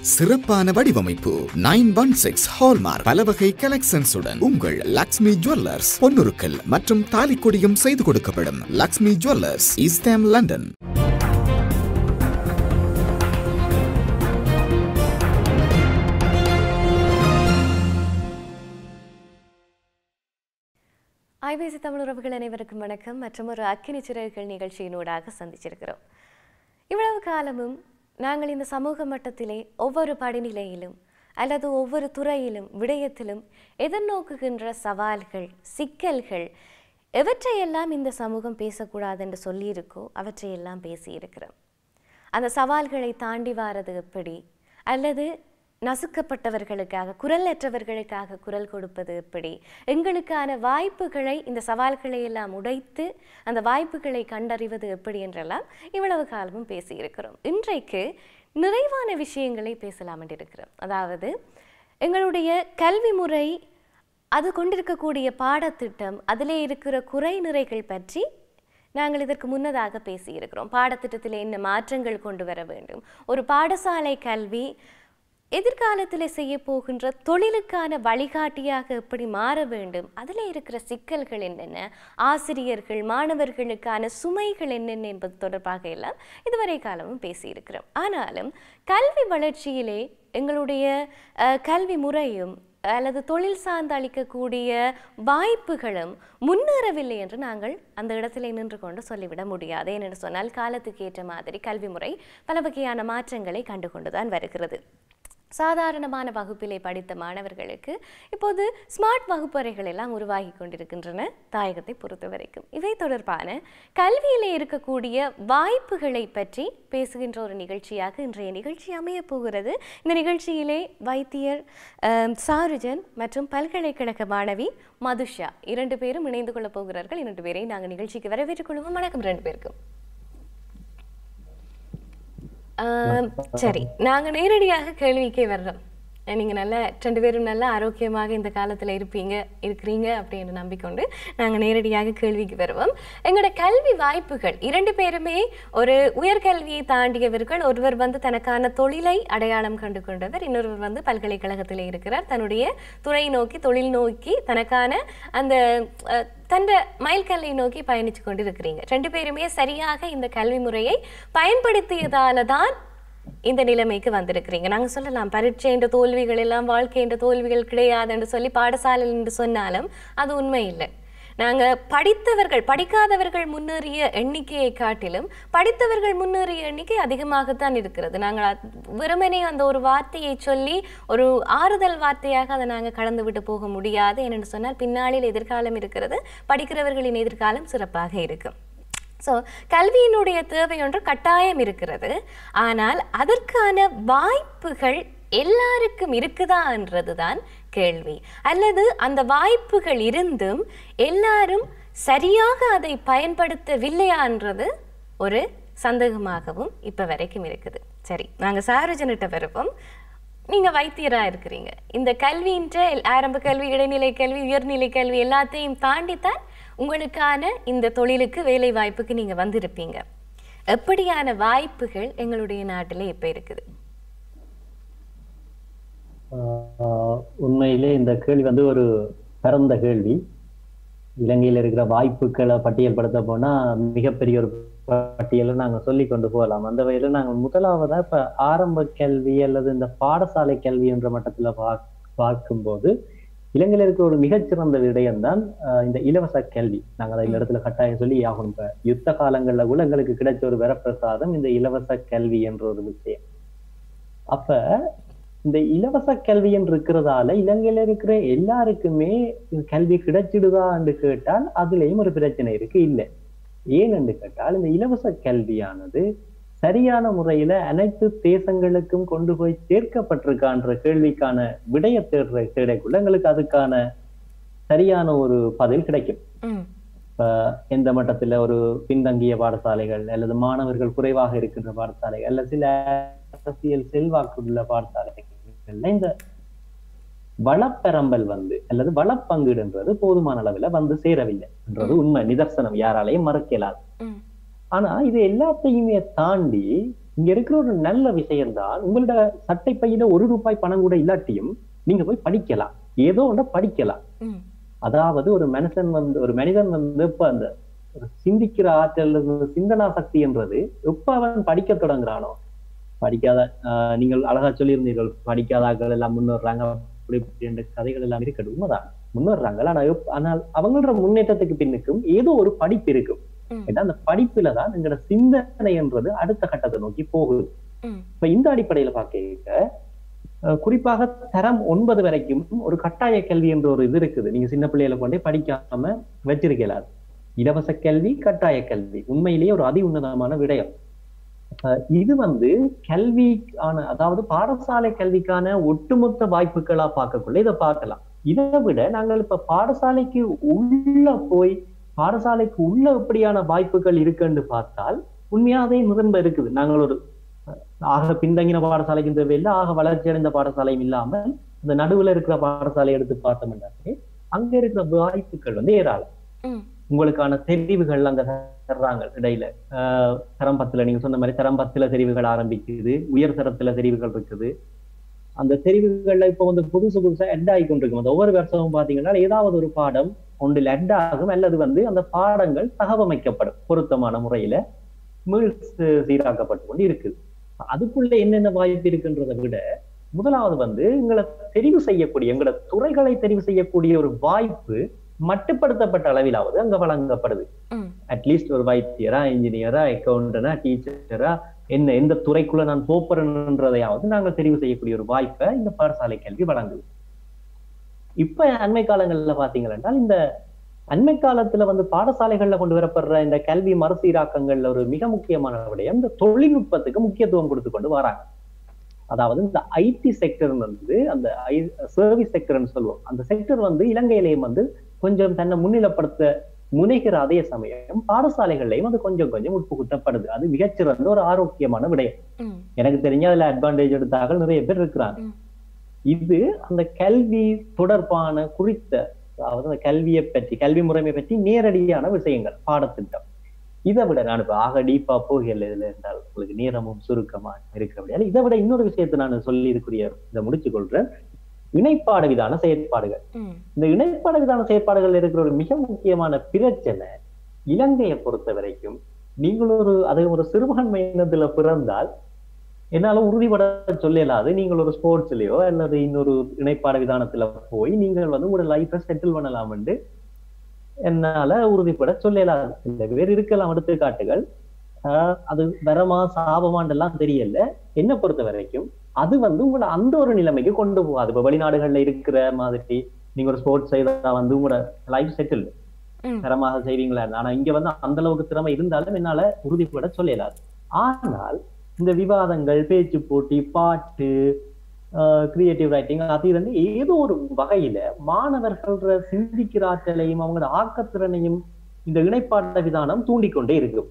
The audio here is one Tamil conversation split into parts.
சிறப்பான வடிவமைப்பு. நைன் ஒன் சிக்ஸ் ஹால்மார்க் பல வகை கலெக்ஷன்ஸுடன் உங்கள் லக்ஷ்மி ஜுவல்லர்ஸ் பொன்னுருக்கல் மற்றும் தாலிக்கொடியும் செய்து கொடுக்கப்படும் Lakshmi jewellers East Ham London IBC Tamil உறவுகள் அனைவருக்கும் வணக்கம். மற்றும் ஒரு அக்கினி சிறகுகள் நிகழ்ச்சியினூடாக சந்திச்சிருக்கிறோம். இவ்வளவு காலமும் நாங்கள் இந்த சமூக மட்டத்திலே ஒவ்வொரு படிநிலையிலும் அல்லது ஒவ்வொரு துறையிலும் விடயத்திலும் எதிர்நோக்குகின்ற சவால்கள் சிக்கல்கள் எவற்றையெல்லாம் இந்த சமூகம் பேசக்கூடாது என்று சொல்லியிருக்கோ அவற்றையெல்லாம் பேசியிருக்கிறோம். அந்த சவால்களை தாண்டி வாரது எப்படி? அல்லது நசுக்கப்பட்டவர்களுக்காக குரலற்றவர்களுக்காக குரல் கொடுப்பது எப்படி? எங்களுக்கான வாய்ப்புகளை இந்த சவால்களை எல்லாம் உடைத்து அந்த வாய்ப்புகளை கண்டறிவது எப்படி என்றெல்லாம் இவ்வளவு காலமும் பேசியிருக்கிறோம். இன்றைக்கு நிறைவான விஷயங்களை பேசலாம் என்றிருக்கிறோம். அதாவது எங்களுடைய கல்வி முறை அது கொண்டிருக்கக்கூடிய பாடத்திட்டம் அதிலே இருக்கிற குறை நிறைகள் பற்றி நாங்கள் இதற்கு முன்னதாக பேசியிருக்கிறோம். பாடத்திட்டத்தில் என்ன மாற்றங்கள் கொண்டு வர வேண்டும்? ஒரு பாடசாலை கல்வி எதிர்காலத்தில் செய்ய போகின்ற தொழிலுக்கான வழிகாட்டியாக எப்படி மாற வேண்டும்? அதில் இருக்கிற சிக்கல்கள் என்னென்ன? ஆசிரியர்கள் மாணவர்களுக்கான சுமைகள் என்னென்ன என்பது தொடர்பாக எல்லாம் இதுவரை காலமும் பேசியிருக்கிறோம். ஆனாலும் கல்வி வளர்ச்சியிலே எங்களுடைய கல்வி முறையும் அல்லது தொழில் சார்ந்து அளிக்கக்கூடிய வாய்ப்புகளும் முன்னேறவில்லை என்று நாங்கள் அந்த இடத்திலே நின்று கொண்டு சொல்லிவிட முடியாது. ஏனென்று சொன்னால் காலத்துக்கு ஏற்ற மாதிரி கல்வி முறை பல வகையான மாற்றங்களை கண்டுகொண்டுதான் வருகிறது. சாதாரணமான வகுப்பிலே படித்த மாணவர்களுக்கு இப்போது ஸ்மார்ட் வகுப்பறைகள் எல்லாம் உருவாகி கொண்டிருக்கின்றன தாயகத்தை பொறுத்த வரைக்கும். இவை தொடர்பான கல்வியிலே இருக்கக்கூடிய வாய்ப்புகளை பற்றி பேசுகின்ற ஒரு நிகழ்ச்சியாக இன்றைய நிகழ்ச்சி அமையப் போகிறது. இந்த நிகழ்ச்சியிலே வைத்தியர் சாருஜன் மற்றும் பல்கலைக்கழக மாணவி மதுஷா இரண்டு பேரும் இணைந்து கொள்ளப் போகிறார்கள். இரண்டு பேரை நாங்கள் நிகழ்ச்சிக்கு வரவேற்றுக் கொள்வோம். வணக்கம். ரெண்டு பேருக்கும். சரி. நாங்க நேரடியாக கேள்விக்கே வர்றோம். நீங்க நல்ல ரெண்டு பேரும் நல்ல ஆரோக்கியமாக இந்த காலத்துல இருப்பீங்க இருக்கிறீங்க அப்படின்னு நம்பிக்கொண்டு நாங்க நேரடியாக கேள்விக்கு வருவோம். எங்களோட கல்வி வாய்ப்புகள். இரண்டு பேருமே ஒரு உயர்கல்வியை தாண்டியவர்கள். ஒருவர் வந்து தனக்கான தொழிலை அடையாளம் கண்டு கொண்டவர் இன்னொருவர் வந்து பல்கலைக்கழகத்தில் இருக்கிறார். தன்னுடைய துறை நோக்கி தொழில் நோக்கி தனக்கான அந்த அஹ், தந்த மைல்கல்லை நோக்கி பயணித்து கொண்டு இருக்கிறீங்க ரெண்டு பேருமே சரியாக இந்த கல்வி முறையை பயன்படுத்தியதால தான் இந்த நிலைமைக்கு வந்திருக்கிறீங்க. நாங்கள் சொல்லலாம் பரீட்சை என்ற தோல்விகள் எல்லாம் வாழ்க்கை என்ற தோல்விகள் கிடையாது என்று சொல்லி பாடசாலை என்று சொன்னாலும் அது உண்மை இல்லை. நாங்க படித்தவர்கள் படிக்காதவர்கள் முன்னேறிய எண்ணிக்கையை காட்டிலும் படித்தவர்கள் முன்னேறிய எண்ணிக்கை அதிகமாகத்தான் இருக்கிறது. நாங்கள் வெறுமனே அந்த ஒரு வார்த்தையை சொல்லி ஒரு ஆறுதல் வார்த்தையாக அதை நாங்கள் கடந்து விட்டு போக முடியாது ஏனென்று சொன்னால் பின்னாளில் எதிர்காலம் இருக்கிறது படிக்கிறவர்களின் எதிர்காலம் சிறப்பாக இருக்கும். ஸோ கல்வியினுடைய தேவை ஒன்று கட்டாயம் இருக்கிறது. ஆனால் அதற்கான வாய்ப்புகள் எல்லாருக்கும் இருக்குதா என்றதுதான் கேள்வி. அல்லது அந்த வாய்ப்புகள் இருந்தும் எல்லாரும் சரியாக அதை பயன்படுத்தவில்லையான்றது ஒரு சந்தேகமாகவும் இப்போ வரைக்கும் இருக்குது. சரி நாங்கள் சாரோஜனிட்ட வருவோம். நீங்க வைத்தியரா இருக்கிறீங்க. இந்த கல்வின்ற ஆரம்ப கல்வி இடைநிலை கல்வி உயர்நிலை கல்வி எல்லாத்தையும் தாண்டித்தான் உங்களுக்கான இந்த தொழிலுக்கு வேலை வாய்ப்புக்கு நீங்க வந்திருப்பீங்க. எப்படியான வாய்ப்புகள் எங்களுடைய நாட்டில் இப்போ இருக்குது? உண்மையிலே இந்த கேள்வி வந்து ஒரு பரந்த கேள்வி. இலங்கையில் இருக்கிற வாய்ப்புகளை பட்டியல்படுத்த போனா மிகப்பெரிய ஒரு பட்டியலை நாங்க சொல்லி கொண்டு போகலாம். அந்த வகையில நாங்க முதலாவதா இப்ப ஆரம்ப கல்வி அல்லது இந்த பாடசாலை கல்வி என்ற மட்டத்துல பாக் பார்க்கும்போது இலங்கையில் இருக்கிற ஒரு மிகச்சிறந்த விடயம்தான் ஆஹ் இந்த இலவச கல்வி. நாங்கள் அதை இந்த இடத்துல கட்டாயம் சொல்லி ஆகணும் இப்ப யுத்த காலங்கள்ல கூட எங்களுக்கு கிடைச்ச ஒரு வரப்பிரசாதம் இந்த இலவச கல்வி என்ற ஒரு விஷயம். அப்ப இந்த இலவச கல்வின்னு இருக்கிறதால இலங்கையில இருக்கிற எல்லாருக்குமே கல்வி கிடைச்சிடுதா என்று கேட்டால் அதுலயும் ஒரு பிரச்சனை இருக்கு இல்லை. ஏன் என்று கேட்டால் இந்த இலவச கல்வியானது சரியான முறையில அனைத்து தேசங்களுக்கும் கொண்டு போய் சேர்க்கப்பட்டிருக்கான்ற கேள்விக்கான விடைய தேடுற தேடைக்குள்ள எங்களுக்கு அதுக்கான சரியான ஒரு பதில் கிடைக்கும். இப்ப எந்த மட்டத்துல ஒரு பின்தங்கிய பாடசாலைகள் அல்லது மாணவர்கள் குறைவாக இருக்கின்ற பாடசாலைகள் அல்ல சில அரசியல் செல்வாக்குள்ள பாடசாலைகள்ல இந்த வளப்பெரம்பல் வந்து அல்லது வளப்பங்கீடுன்றது போதுமான அளவுல வந்து சேரவில்லை என்றது உண்மை. நிதர்சனம் யாராலையும் மறுக்கலாது. ம். ஆனா இது எல்லாத்தையுமே தாண்டி இங்க இருக்கிற ஒரு நல்ல விஷயம் தான் உங்களோட சட்டை பையில ஒரு ரூபாய் பணம் கூட இல்லாட்டியும் நீங்க போய் படிக்கலாம். ஏதோ ஒண்ணு படிக்கலாம். அதாவது ஒரு மனுஷன் வந்து ஒரு மனிதன் வந்து இப்ப அந்த சிந்திக்கிற ஆற்றல் சிந்தனா சக்தி என்றது எப்ப அவன் படிக்க தொடங்குறானோ படிக்காத நீங்கள் அழகா சொல்லியிருந்தீர்கள் படிக்காதாக்கள் எல்லாம் முன்னேறாங்க அப்படி இப்படி கதைகள் எல்லாம் இருக்கட்டும் உண்மைதான். முன்னேறாங்க ஆனா எப்- ஆனால் அவங்களோட முன்னேற்றத்துக்கு பின்னுக்கும் ஏதோ ஒரு படிப்பு இருக்கும். அந்த படிப்புல தான் எங்களோட சிந்தனை என்றது அடுத்த கட்டத்தை நோக்கி போகுது. இப்ப இந்த அடிப்படையில பார்க்க அஹ் குறிப்பாக தரம் ஒன்பது வரைக்கும் ஒரு கட்டாய கல்வி என்ற ஒரு இது இருக்குது. நீங்க சின்ன பிள்ளைகளை கொண்டே படிக்காம வச்சிருக்கலாம் இலவச கல்வி கட்டாய கல்வி. உண்மையிலேயே ஒரு அதி உன்னதமான விடயம். இது வந்து கல்விக்கான அதாவது பாடசாலை கல்விக்கான ஒட்டுமொத்த வாய்ப்புகளா பார்க்கக்குள்ள இதை பார்க்கலாம். இதை விட நாங்கள் இப்ப பாடசாலைக்கு உள்ள போய் பாடசாலைக்கு உள்ள எப்படியான வாய்ப்புகள் இருக்குன்னு பார்த்தால் உண்மையாவே நிரம்ப இருக்குது. நாங்கள் ஒரு ஆக பின்தங்கின பாடசாலைக்கும் தேவையில்லை ஆக வளர்ச்சி அடைந்த பாடசாலையும் இல்லாமல் இந்த நடுவுல இருக்கிற பாடசாலை எடுத்து பார்த்தோம்னாலே அங்க இருக்கிற வாய்ப்புகள் வந்து ஏராளம். உங்களுக்கான தெரிவுகள் அங்க தர்றாங்க இடையில. ஆஹ் தரம் பத்துல நீங்க சொன்ன மாதிரி தரம் பத்துல தெரிவுகள் ஆரம்பிக்குது உயர் தரத்துல தெரிவுகள் இருக்குது. அந்த தெரிவுகள்ல இப்ப வந்து புதுசு புதுசா எட் ஆகி கொண்டிருக்கும். அந்த ஒவ்வொரு வருஷமும் பாத்தீங்கன்னா ஏதாவது ஒரு பாடம் ஒன்றில் எட் ஆகும் அல்லது வந்து அந்த பாடங்கள் தகவமைக்கப்படும் பொருத்தமான முறையில மீள் சீராக்கப்பட்டு கொண்டு இருக்குது. அதுக்குள்ள என்னென்ன வாய்ப்பு இருக்குன்றதை விட முதலாவது வந்து எங்களை தெரிவு செய்யக்கூடிய எங்களோட துறைகளை தெரிவு செய்யக்கூடிய ஒரு வாய்ப்பு மட்டுப்படுத்தப்பட்ட அளவிலாவது அங்க வழங்கப்படுது. அட்லீஸ்ட் ஒரு வைத்தியரா இன்ஜினியரா அக்கௌண்டனா டீச்சரா என்ன எந்த துறைக்குள்ள நான் போறேன்றதையாவது நாங்கள் தெரிவு செய்யக்கூடிய ஒரு வாய்ப்பை இந்த பாடசாலை கல்வி வழங்குது. இப்ப அண்மை காலங்கள்ல பாத்தீங்கன்னா இந்த அண்மை காலத்துல வந்து பாடசாலைகள்ல கொண்டு வரப்படுற இந்த கல்வி மறுசீராக்கங்கள்ல ஒரு மிக முக்கியமான விடயம் இந்த தொழில்நுட்பத்துக்கு முக்கியத்துவம் கொடுத்து கொண்டு வராங்க. அதாவது இந்த ஐடி செக்டர் வந்து அந்த சர்வீஸ் செக்டர்னு சொல்லுவோம். அந்த செக்டர் வந்து இலங்கையிலேயும் வந்து கொஞ்சம் தன்னை முன்னிலைப்படுத்த முனைகிற அதே சமயம் பாடசாலைகள்லயும் அது கொஞ்சம் கொஞ்சம் உட்புகுத்தப்படுது. அது மிகச்சிறந்த ஒரு ஆரோக்கியமான விடயம். எனக்கு தெரிஞ்ச அதுல அட்வான்டேஜ் எடுத்தார்கள் நிறைய பேர் இருக்கிறாங்க. இது அந்த கல்வி தொடர்பான குறித்த அதாவது அந்த கல்வியை பற்றி கல்வி முறைமை பற்றி நேரடியான விஷயங்கள் பாடத்திட்டம். இதை விட நான் இப்ப ஆக டீப்பா போகல இதுல இருந்தால் உங்களுக்கு நேரமும் சுருக்கமா இருக்கிறபடியால் இதை விட இன்னொரு விஷயத்தை நான் சொல்லி இருக்கிற இதை முடிச்சு கொள்றேன் இணைப்பாட விதான செயற்பாடுகள். இந்த இணைப்பாட விதான செயற்பாடுகள் இருக்கிற ஒரு மிக முக்கியமான பிரச்சனை இலங்கையை பொறுத்த வரைக்கும் நீங்கள் ஒரு அது ஒரு சிறுபான்மையினத்துல பிறந்தால் என்னால உறுதிப்பட சொல்லலாது நீங்கள் ஒரு ஸ்போர்ட்ஸ்லயோ அல்லது இன்னொரு இணைப்பாட விதானத்துல போய் நீங்கள் வந்து உங்களோட லைஃபை செட்டில் பண்ணலாம் என்று என்னால உறுதிப்பட சொல்லலாது சில பேர் இருக்கலாம் எடுத்துக்காட்டுகள். அது வரமா சாபமாண்டெல்லாம் தெரியல. என்ன பொறுத்த வரைக்கும் அது வந்து உங்களை அந்த ஒரு நிலைமைக்கு கொண்டு போகாது. இப்ப வெளிநாடுகள்ல இருக்கிற மாதிரி நீங்க ஒரு ஸ்போர்ட்ஸ் செய்தா வந்து உங்களோட லைஃப் செட்டில். தரமாக செய்வீங்களா? ஆனா இங்க வந்து அந்த அளவுக்கு திறமை இருந்தாலும் என்னால உறுதிப்பட சொல்லலாது. ஆனால் இந்த விவாதங்கள் பேச்சு போட்டி பாட்டு கிரியேட்டிவ் ரைட்டிங் அது வந்து ஏதோ ஒரு வகையில மாணவர்கள சிந்திக்கிற ஆற்றலையும் அவங்களோட ஆக்கத்திறனையும் இந்த இணைப்பாட்ட விதானம் தூண்டிக்கொண்டே இருக்கும்.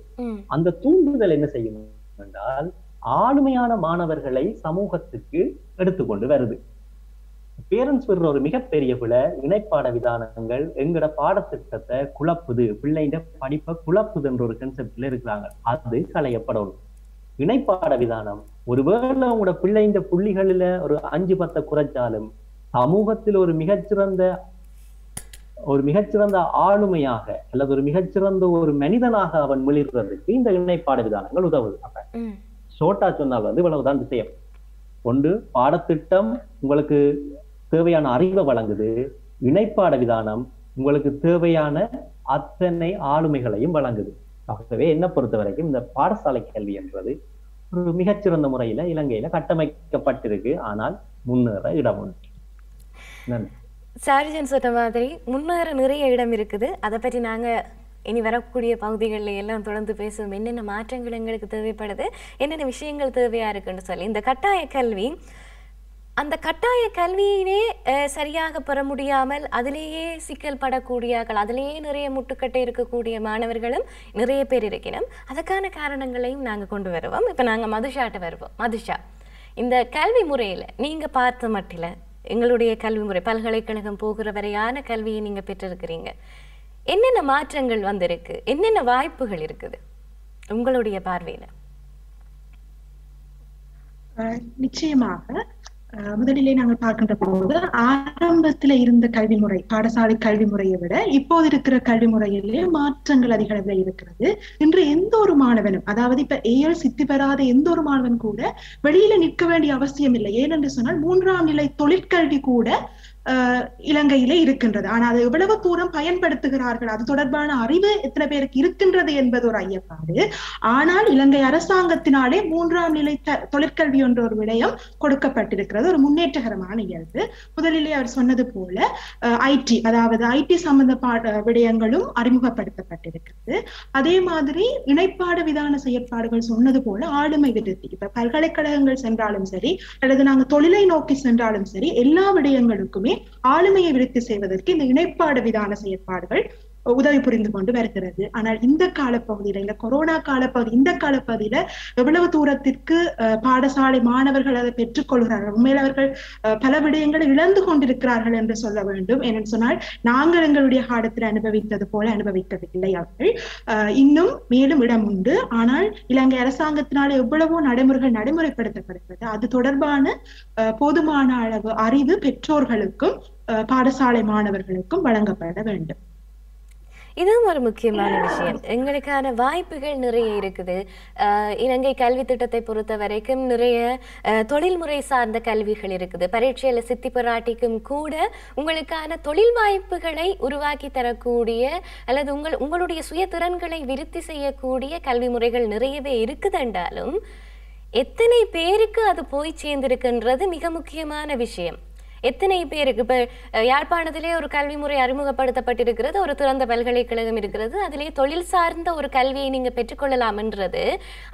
அந்த தூண்டுதல் என்ன செய்யும் என்றால் ஆளுமையான மாணவர்களை சமூகத்துக்கு எடுத்துக்கொண்டு வருது. பேரண்ட்ஸ் விடுற ஒரு மிகப்பெரிய பிழை இணைப்பாட விதானங்கள் எங்கட பாடத்திட்டத்தை குழப்புது பிள்ளைங்க படிப்பை குழப்புதுன்ற ஒரு கன்செப்ட்ல இருக்கிறாங்க. அது களையப்படணும். இணைப்பாட விதானம் ஒருவேளை உங்களோட பிள்ளைங்க புள்ளிகளில ஒரு அஞ்சு பத்தை குறைச்சாலும் சமூகத்தில் ஒரு மிகச்சிறந்த ஒரு மிகச்சிறந்த ஆளுமையாக அல்லது ஒரு மிகச்சிறந்த ஒரு மனிதனாக அவன் மிளிர்றதுக்கு இந்த இணைப்பாட விதானங்கள் உதவுது. அப்ப ஷோர்ட்டா சொன்னால் வந்து இவ்வளவுதான் விஷயம். ஒன்று பாடத்திட்டம் உங்களுக்கு தேவையான அறிவை வழங்குது. இணைப்பாட விதானம் உங்களுக்கு தேவையான அத்தனை ஆளுமைகளையும் வழங்குது. ஆகவே என்ன பொறுத்த வரைக்கும் இந்த பாடசாலை கல்வி என்பது ஒரு மிகச்சிறந்த முறையில இலங்கையில கட்டமைக்கப்பட்டிருக்கு. ஆனால் முன்னேற இடம் உண்டு. நன்றி. சாரிஜன் சொன்ன மாதிரி முன்னேற நிறைய இடம் இருக்குது. அதை பற்றி நாங்கள் இனி வரக்கூடிய பகுதிகளில் எல்லாம் தொடர்ந்து பேசுவோம். என்னென்ன மாற்றங்கள் எங்களுக்கு தேவைப்படுது? என்னென்ன விஷயங்கள் தேவையா இருக்குன்னு சொல்லி. இந்த கட்டாய கல்வி அந்த கட்டாய கல்வியிலே சரியாக பெற முடியாமல் அதிலேயே சிக்கல் படக்கூடியார்கள் அதிலேயே நிறைய முட்டுக்கட்டை இருக்கக்கூடிய மாணவர்களும் நிறைய பேர் இருக்கணும் அதுக்கான காரணங்களையும் நாங்கள் கொண்டு வருவோம். இப்போ நாங்கள் மதுஷாட்ட வருவோம். மதுஷா இந்த கல்வி முறையில் நீங்கள் பார்த்த மட்டில் எங்களுடைய கல்வி முறை பல்கலைக்கழகம் போகிற வரையான கல்வியை நீங்கள் பெற்றிருக்கிறீங்க. என்னென்ன மாற்றங்கள் வந்திருக்கு? என்னென்ன வாய்ப்புகள் இருக்குது? உங்களுடைய பார்வையில. நிச்சயமாக. முதலிலே நாங்கள் பார்க்கின்ற போது ஆரம்பத்துல இருந்த கல்வி முறை பாடசாலை கல்வி முறையை விட இப்போது இருக்கிற கல்வி முறையிலே மாற்றங்கள் அதிக அளவில் இருக்கிறது. இன்று எந்த ஒரு மாணவனும் அதாவது இப்ப ஏஎல் சித்தி பெறாத எந்த ஒரு மாணவன் கூட வெளியில நிற்க வேண்டிய அவசியம் இல்லை. ஏனென்று சொன்னால் மூன்றாம் நிலை தொழிற்கல்வி கூட இலங்கையிலே இருக்கின்றது. ஆனா அதை எவ்வளவு தூரம் பயன்படுத்துகிறார்கள்? அது தொடர்பான அறிவு எத்தனை பேருக்கு இருக்கின்றது என்பது ஒரு ஐயப்பாடு. ஆனால் இலங்கை அரசாங்கத்தினாலே மூன்றாம் நிலை தொழிற்கல்வி என்ற ஒரு விடயம் கொடுக்கப்பட்டிருக்கிறது. ஒரு முன்னேற்றகரமான இயல்பு. முதலிலே அவர் சொன்னது போல ஐடி அதாவது ஐடி சம்பந்தப்பட்ட விடயங்களும் அறிமுகப்படுத்தப்பட்டிருக்கிறது. அதே மாதிரி இணைப்பாடு விதான செயற்பாடுகள் சொன்னது போல ஆளுமை விருத்தி. இப்ப பல்கலைக்கழகங்கள் சென்றாலும் சரி அல்லது நாங்க தொழிலை நோக்கி சென்றாலும் சரி எல்லா விடயங்களுக்குமே ஆளுமையை விருத்தி செய்வதற்கு இந்த இணைப்பாடு விதான செயற்பாடுகள் உதவி புரிந்து கொண்டு வருகிறது. ஆனால் இந்த காலப்பகுதியில இந்த கொரோனா காலப்பகுதி இந்த காலப்பகுதியில எவ்வளவு தூரத்திற்கு அஹ், பாடசாலை மாணவர்கள் அதை பெற்றுக்கொள்கிறார்கள்? உண்மையில் அவர்கள் அஹ், பல விடயங்களை இழந்து கொண்டிருக்கிறார்கள் என்று சொல்ல வேண்டும். ஏனென்று சொன்னால் நாங்கள் எங்களுடைய காலத்தில் அனுபவித்தது போல அனுபவிக்கவில்லை அவர்கள். அஹ், இன்னும் மேலும் இடம் உண்டு. ஆனால் இலங்கை அரசாங்கத்தினால் எவ்வளவோ நடைமுறைகள் நடைமுறைப்படுத்தப்படுகிறது. அது தொடர்பான அஹ், போதுமான அளவு அறிவு பெற்றோர்களுக்கும் அஹ், பாடசாலை மாணவர்களுக்கும் வழங்கப்பட வேண்டும். இதுவும் ஒரு முக்கியமான விஷயம். எங்களுக்கான வாய்ப்புகள் நிறைய இருக்குது. இலங்கை கல்வி திட்டத்தை பொறுத்த வரைக்கும் நிறைய தொழில்முறை சார்ந்த கல்விகள் இருக்குது. பரீட்சையில் சித்தி பராட்டிக்கும் கூட உங்களுக்கான தொழில் வாய்ப்புகளை உருவாக்கி தரக்கூடிய அல்லது உங்கள் உங்களுடைய சுய திறன்களை விருத்தி செய்யக்கூடிய கல்வி முறைகள் நிறையவே இருக்குதென்றாலும் எத்தனை பேருக்கு அது போய் சேர்ந்திருக்குன்றது மிக முக்கியமான விஷயம். எத்தனை பேருக்கு இப்போ யாழ்ப்பாணத்திலே ஒரு கல்வி முறை அறிமுகப்படுத்தப்பட்டிருக்கிறது ஒரு திறந்த பல்கலைக்கழகம் இருக்கிறது. அதிலே தொழில் சார்ந்த ஒரு கல்வியை நீங்கள் பெற்றுக்கொள்ளலாம்ன்றது.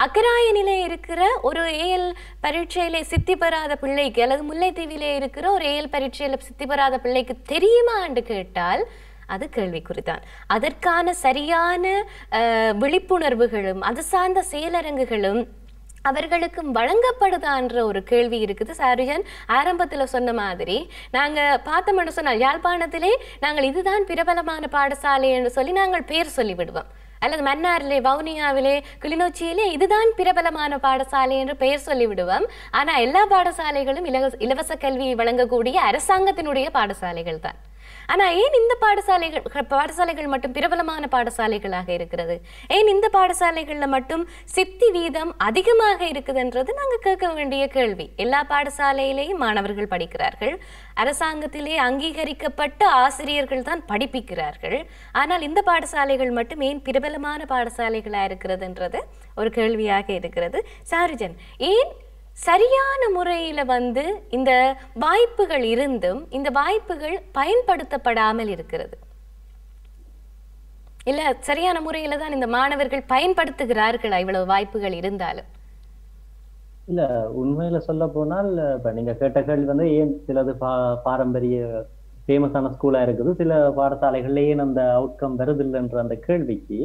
அக்கராயனிலே இருக்கிற ஒரு ஏஎல் பரீட்சையிலே சித்தி பெறாத பிள்ளைக்கு அல்லது முல்லைத்தீவிலே இருக்கிற ஒரு ஏஎல் பரீட்சையில் சித்தி பெறாத பிள்ளைக்கு தெரியுமா என்று கேட்டால் அது கேள்விக்குறிதான் அதற்கான சரியான விழிப்புணர்வுகளும் அது சார்ந்த செயலரங்குகளும் அவர்களுக்கும் வழங்கப்படுதான்ற ஒரு கேள்வி இருக்குது சாருஜன் ஆரம்பத்தில் சொன்ன மாதிரி நாங்கள் பார்த்தோம்னு சொன்னால் யாழ்ப்பாணத்திலே நாங்கள் இதுதான் பிரபலமான பாடசாலை என்று சொல்லி நாங்கள் பேர் சொல்லிவிடுவோம். அல்லது மன்னாரிலே வவுனியாவிலே கிளிநொச்சியிலே இதுதான் பிரபலமான பாடசாலை என்று பெயர் சொல்லிவிடுவோம். ஆனால் எல்லா பாடசாலைகளும் இலவச இலவச கல்வியை வழங்கக்கூடிய அரசாங்கத்தினுடைய பாடசாலைகள் தான். ஆனால் ஏன் இந்த பாடசாலைகள் பாடசாலைகள் மட்டும் பிரபலமான பாடசாலைகளாக இருக்கிறது? ஏன் இந்த பாடசாலைகளில் மட்டும் சித்தி வீதம் அதிகமாக இருக்குதுன்றது நாங்கள் கேட்க வேண்டிய கேள்வி. எல்லா பாடசாலையிலேயும் மாணவர்கள் படிக்கிறார்கள். அரசாங்கத்திலே அங்கீகரிக்கப்பட்ட ஆசிரியர்கள் தான் படிப்பிக்கிறார்கள். ஆனால் இந்த பாடசாலைகள் மட்டும் ஏன் பிரபலமான பாடசாலைகளாக இருக்கிறதுன்றது ஒரு கேள்வியாக இருக்கிறது. சாருஜன் ஏன் சரியான முறையில வந்து இந்த வாய்ப்புகள் இருந்தும் இந்த வாய்ப்புகள் பயன்படுத்தப்படாமல் இருக்கிறது. இல்ல சரியான முறையில் தான் இந்த மாணவர்கள் பயன்படுத்துகிறார்களா இவ்வளவு வாய்ப்புகள் இருந்தாலும்? இல்ல உண்மையில சொல்ல போனால் இப்ப நீங்க கேட்ட கேள்வி வந்து ஏன் சிலது பா பாரம்பரிய ஃபேமஸான ஸ்கூலா இருக்குது சில பாடசாலைகள்ல ஏன் அந்த அவுட்கம் வருதில்லைன்ற அந்த கேள்விக்கு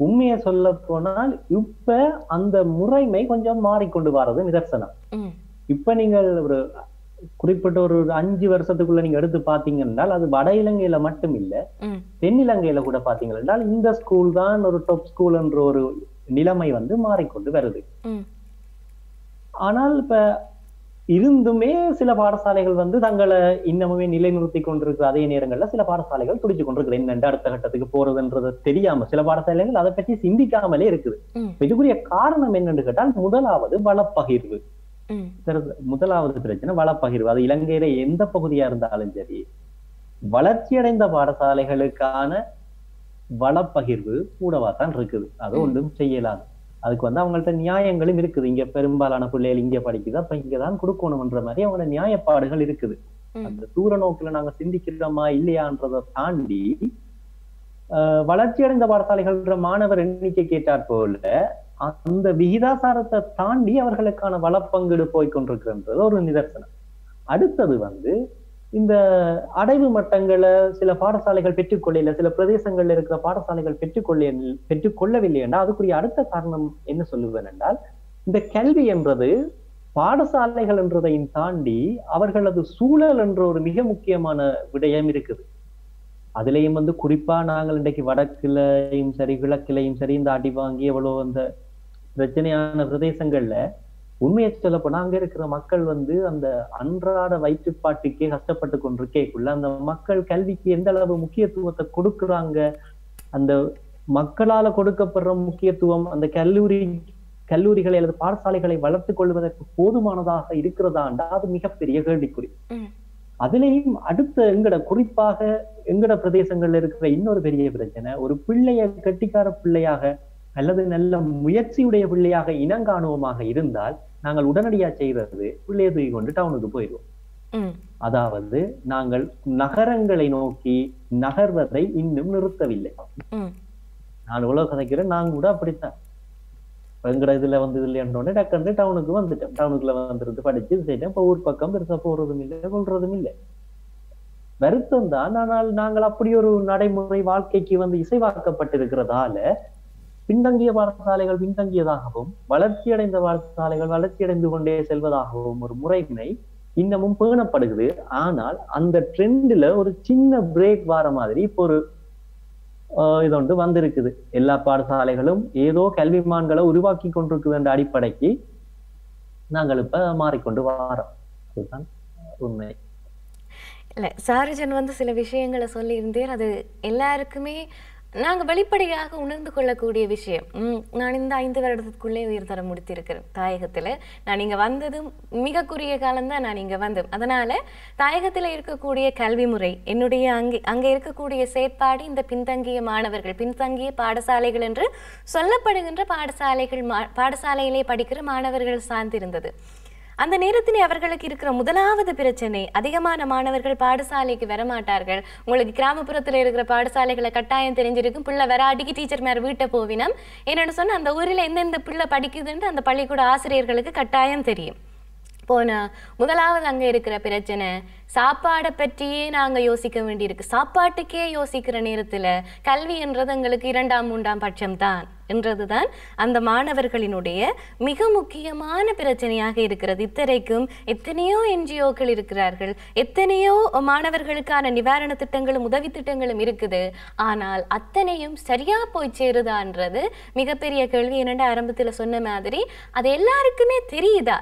உண்மையை சொல்ல போனால் இப்ப அந்த முறைமை கொஞ்சம் மாறிக்கொண்டு வர்றது நிதர்சனம். இப்ப நீங்கள் ஒரு குறிப்பிட்ட ஒரு அஞ்சு வருஷத்துக்குள்ள நீங்க எடுத்து பாத்தீங்கன்னா அது வட இலங்கையில மட்டும் இல்ல தென்னிலங்கையில கூட பாத்தீங்கன்னா இந்த ஸ்கூல் தான் ஒரு டாப் ஸ்கூல் என்ற ஒரு நிலைமை வந்து மாறிக்கொண்டு வருது. ஆனால் இப்ப இருந்துமே சில பாடசாலைகள் வந்து தங்களை இன்னமுமே நிலைநிறுத்தி கொண்டிருக்கிற அதே நேரங்கள்ல சில பாடசாலைகள் துடிச்சு கொண்டிருக்கிற என்னென்று அடுத்த கட்டத்துக்கு போறதுன்றது தெரியாம சில பாடசாலைகள் அதை பற்றி சிந்திக்காமலே இருக்குது. இதுக்குரிய காரணம் என்னன்னு கேட்டால் முதலாவது வளப்பகிர்வு. முதலாவது பிரச்சனை வளப்பகிர்வு. அது இலங்கையில எந்த பகுதியா இருந்தாலும் சரி வளர்ச்சியடைந்த பாடசாலைகளுக்கான வளப்பகிர்வு கூடவா தான் இருக்குது. அது ஒன்றும் செய்யலாது. அதுக்கு வந்து அவங்கள்ட்ட நியாயங்களும் இருக்குது. இங்க பெரும்பாலான பிள்ளைகள் இங்க படிக்குது. அப்ப இங்கதான் கொடுக்கணும்ன்ற மாதிரி அவங்களோட நியாயப்பாடுகள் இருக்குது. அந்த தூர நோக்குல நாங்க சிந்திக்கிறோமா இல்லையான்றதை தாண்டி ஆஹ், வளர்ச்சியடைந்த பாடசாலைகள்ன்ற மாணவர் எண்ணிக்கை கேட்டாற் போல அந்த விகிதாசாரத்தை தாண்டி அவர்களுக்கான வளப்பங்கீடு போய்கொண்டிருக்கின்றது ஒரு நிதர்சனம். அடுத்தது வந்து இந்த அடைவு மட்டங்களை சில பாடசாலைகள் பெற்றுக்கொள்ளல சில பிரதேசங்கள்ல இருக்கிற பாடசாலைகள் பெற்றுக்கொள்ள பெற்றுக்கொள்ளவில்லை என்றால் அதுக்குரிய அடுத்த காரணம் என்ன சொல்லுவேன் என்றால் இந்த கல்வி என்றது பாடசாலைகள் என்றதையும் தாண்டி அவர்களது சூழல் என்ற ஒரு மிக முக்கியமான விடயம் இருக்குது. அதுலயும் வந்து குறிப்பா நாங்கள் இன்றைக்கு வடக்கிலையும் சரி கிழக்கிலையும் சரி இந்த அடி வாங்கி எவ்வளவு அந்த பிரச்சனையான பிரதேசங்கள்ல உண்மையை சொல்ல போனா அங்க இருக்கிற மக்கள் வந்து அந்த அன்றாட வயிற்றுப்பாட்டுக்கே கஷ்டப்பட்டு கொண்டிருக்கேக்குள்ள அந்த மக்கள் கல்விக்கு எந்த அளவு முக்கியத்துவத்தை கொடுக்குறாங்க அந்த மக்களால கொடுக்கப்படுற முக்கியத்துவம் அந்த கல்லூரி கல்லூரிகளை அல்லது பாடசாலைகளை வளர்த்துக் கொள்வதற்கு போதுமானதாக இருக்கிறதாண்டா அது மிகப்பெரிய கேள்விக்குறி. அதுலயும் அடுத்த எங்கட குறிப்பாக எங்கட பிரதேசங்கள்ல இருக்கிற இன்னொரு பெரிய பிரச்சனை ஒரு பிள்ளைய கெட்டிக்கார பிள்ளையாக அல்லது நல்ல முயற்சியுடைய பிள்ளையாக இனங்காணுவமாக இருந்தால் நாங்கள் உடனடியா செய்யறது பிள்ளைய தூக்கி கொண்டு டவுனுக்கு போயிடுவோம். அதாவது நாங்கள் நகரங்களை நோக்கி நகர்வதை இன்னும் நிறுத்தவில்லை. நான் இவ்வளவு கதைக்கிறேன் நான் கூட அப்படித்தான். எங்கட இதுல வந்து இல்லைன்றோடனே டக்குன்னு டவுனுக்கு வந்துட்டேன். டவுனுக்குள்ள வந்துருந்து படிச்சு இது செய்தேன். இப்ப ஊர் பக்கம் பெருசா போறதும் இல்லை கொள்றதும் இல்லை. வருத்தம் தான். ஆனால் நாங்கள் அப்படி ஒரு நடைமுறை வாழ்க்கைக்கு வந்து இசைவாக்கப்பட்டிருக்கிறதால பின்தங்கிய பாடசாலைகள் பின்தங்கியதாகவும் வளர்ச்சியடைந்த பாடசாலைகள் வளர்ச்சியடைந்து கொண்டே செல்வதாகவும் ஒரு முறைமை இன்னமும் பேணப்படுகிறது. ஆனால் அந்த ட்ரெண்ட்ல ஒரு சின்ன பிரேக் வார மாதிரி இப்போ ஒரு இது வந்திருக்குது. எல்லா பாடசாலைகளும் ஏதோ கல்விமான்களை உருவாக்கி கொண்டிருக்குது என்ற அடிப்படைக்கு நாங்கள் இப்ப மாறிக்கொண்டு வாரோம். அதுதான் உண்மை. இல்லை சாரஜன் வந்து சில விஷயங்களை சொல்லியிருந்தேன். அது எல்லாருக்குமே நாங்கள் வெளிப்படையாக உணர்ந்து கொள்ளக்கூடிய விஷயம். நான் இந்த ஐந்து வருடத்துக்குள்ளே உயிர் தர முடித்திருக்கிறேன் தாயகத்தில். நான் இங்கே வந்ததும் மிக குறுகிய காலம்தான் நான் இங்கே வந்தேன். அதனால் தாயகத்தில் இருக்கக்கூடிய கல்வி முறை என்னுடைய அங்கே அங்கே இருக்கக்கூடிய செயற்பாடு இந்த பின்தங்கிய மாணவர்கள் பின்தங்கிய பாடசாலைகள் என்று சொல்லப்படுகின்ற பாடசாலைகள் மா பாடசாலையிலே படிக்கிற மாணவர்கள் சார்ந்திருந்தது. அந்த நேரத்திலே அவர்களுக்கு இருக்கிற முதலாவது பிரச்சனை அதிகமான மாணவர்கள் பாடசாலைக்கு வரமாட்டார்கள். உங்களுக்கு கிராமப்புறத்தில் இருக்கிற பாடசாலைகளை கட்டாயம் தெரிஞ்சிருக்கும். பிள்ளை வராடிக்கு டீச்சர் மேலே வீட்டை போவினம். என்னென்னு சொன்னால் அந்த ஊரில் எந்தெந்த பிள்ளை படிக்குதுன்ட்டு அந்த பள்ளிக்கூட ஆசிரியர்களுக்கு கட்டாயம் தெரியும். போன முதலாவது அங்கே இருக்கிற பிரச்சனை சாப்பாடை பற்றியே நாங்கள் யோசிக்க வேண்டியிருக்கு. சாப்பாட்டுக்கே யோசிக்கிற நேரத்தில் கல்வி என்றது எங்களுக்கு இரண்டாம் மூன்றாம் பட்சம்தான். என்றதுதான் அந்த மாணவர்களினுடைய மிக முக்கியமான பிரச்சனையாக இருக்கிறது. இத்தரைக்கும் எத்தனையோ என்ஜிஓக்கள் இருக்கிறார்கள். எத்தனையோ மாணவர்களுக்கான நிவாரண திட்டங்களும் உதவி திட்டங்களும் இருக்குது. ஆனால் அத்தனையும் சரியா போய் சேருதான்றது மிகப்பெரிய கேள்வி. என்னென்ன ஆரம்பத்தில் சொன்ன மாதிரி அது எல்லாருக்குமே தெரியுதா?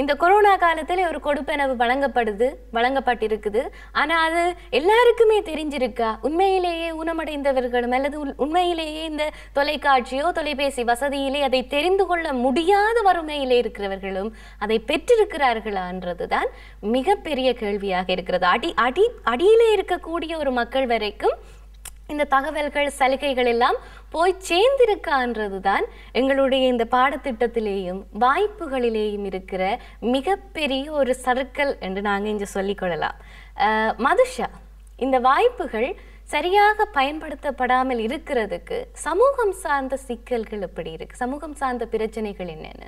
இந்த கொரோனா காலத்தில் ஒரு கொடுப்பனவு வழங்கப்படுது வழங்கப்பட்டிருக்குது. ஆனால் அது எல்லாருக்குமே தெரிஞ்சிருக்கா? உண்மையிலேயே ஊனமடைந்தவர்களும் அல்லது உண்மையிலேயே இந்த தொலைக்காட்சியோ தொலைபேசி வசதியிலே அதை தெரிந்து கொள்ள முடியாத வறுமையிலே இருக்கிறவர்களும் அதை பெற்றிருக்கிறார்களான்றதுதான் மிகப்பெரிய கேள்வியாக இருக்கிறது. அடி அடி அடியிலே இருக்கக்கூடிய ஒரு மக்கள் வரைக்கும் இந்த தகவல்கள் சலுகைகள் எல்லாம் போய் சேர்ந்திருக்கான்றது தான் எங்களுடைய இந்த பாடத்திட்டத்திலேயும் வாய்ப்புகளிலேயும் இருக்கிற மிகப்பெரிய ஒரு சறுக்கல் என்று நாங்கள் இங்கே சொல்லிக்கொள்ளலாம் மதுஷா இந்த வாய்ப்புகள் சரியாக பயன்படுத்தப்படாமல் இருக்கிறதுக்கு சமூகம் சார்ந்த சிக்கல்கள் எப்படி இருக்கு? சமூகம் சார்ந்த பிரச்சனைகள் என்னென்ன?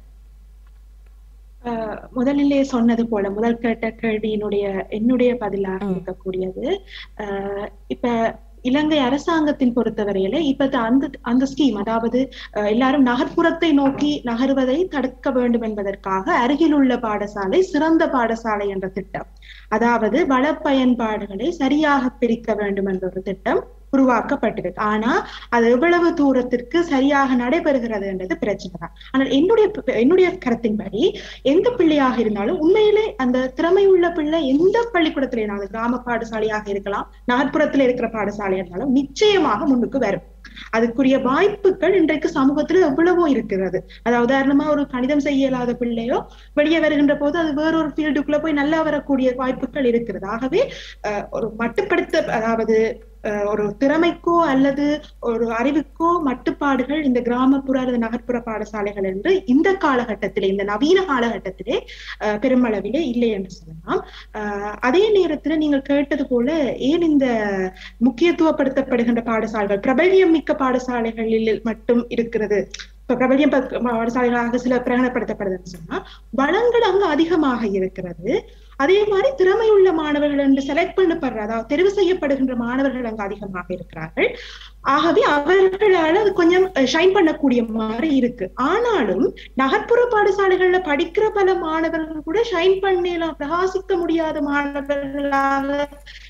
ஆஹ் முதலிலே சொன்னது போல முதல் கேட்ட கேள்வியினுடைய என்னுடைய பதிலாக. இருக்கக்கூடியது. இப்ப இலங்கை அரசாங்கத்தின் பொறுத்தவரையில இப்ப அந்த அந்த ஸ்கீம் அதாவது எல்லாரும் நகர்ப்புறத்தை நோக்கி நகர்வதை தடுக்க வேண்டும் என்பதற்காக அருகில் உள்ள பாடசாலை சிறந்த பாடசாலை என்ற திட்டம். அதாவது வள பயன்பாடுகளை சரியாக பிரிக்க வேண்டும் என்ற ஒரு திட்டம். உருவாக்கப்பட்டிருக்கு ஆனா அது எவ்வளவு தூரத்திற்கு சரியாக நடைபெறுகிறது என்றது பிரச்சனை தான். ஆனால் என்னுடைய என்னுடைய கருத்தின்படி எந்த பிள்ளையாக இருந்தாலும் உண்மையிலே அந்த திறமை உள்ள பிள்ளை எந்த பள்ளிக்கூடத்துல இருந்தாலும் கிராம பாடசாலையாக இருக்கலாம் நகர்ப்புறத்துல இருக்கிற பாடசாலையா இருந்தாலும் நிச்சயமாக முன்னுக்கு வரும். அதுக்குரிய வாய்ப்புகள் இன்றைக்கு சமூகத்துல எவ்வளவோ இருக்கிறது. அதாவது உதாரணமா ஒரு கணிதம் செய்ய இயலாத பிள்ளையோ வெளியே வருகின்ற போது அது வேறொரு ஃபீல்டுக்குள்ள போய் நல்லா வரக்கூடிய வாய்ப்புகள் இருக்கிறது. ஆகவே அஹ், ஒரு மட்டுப்படுத்த அதாவது ஒரு திறமைக்கோ அல்லது ஒரு அறிவுக்கோ மட்டுப்பாடுகள் இந்த கிராமப்புற அல்லது நகர்ப்புற பாடசாலைகள் என்று இந்த காலகட்டத்திலே இந்த நவீன காலகட்டத்திலே பெருமளவிலே இல்லை என்று சொல்லலாம். அதே நேரத்துல நீங்கள் கேட்டது போல ஏன் இந்த முக்கியத்துவப்படுத்தப்படுகின்ற பாடசாலைகள் பிரபல்யம் மிக்க பாடசாலைகளில் மட்டும் இருக்கிறது? இப்ப பிரபல்யம் பாடசாலைகளாக சில பிரகடனப்படுத்தப்படுதுன்னு சொன்னா வளங்கள் அங்கு அதிகமாக இருக்கிறது. அதே மாதிரி திறமையுள்ள மாணவர்கள் என்று செலக்ட் பண்ணப்படுற அதாவது தெரிவு செய்யப்படுகின்ற மாணவர்கள் அங்கு அதிகமாக இருக்கிறார்கள். ஆகவே அவர்களால் அது கொஞ்சம் ஷைன் பண்ணக்கூடிய மாதிரி இருக்கு. ஆனாலும் நகர்ப்புற பாடசாலைகள்ல படிக்கிற பல மாணவர்கள் கூட ஷைன் பண்ணலாம் பிரகாசிக்க முடியாத மாணவர்களாக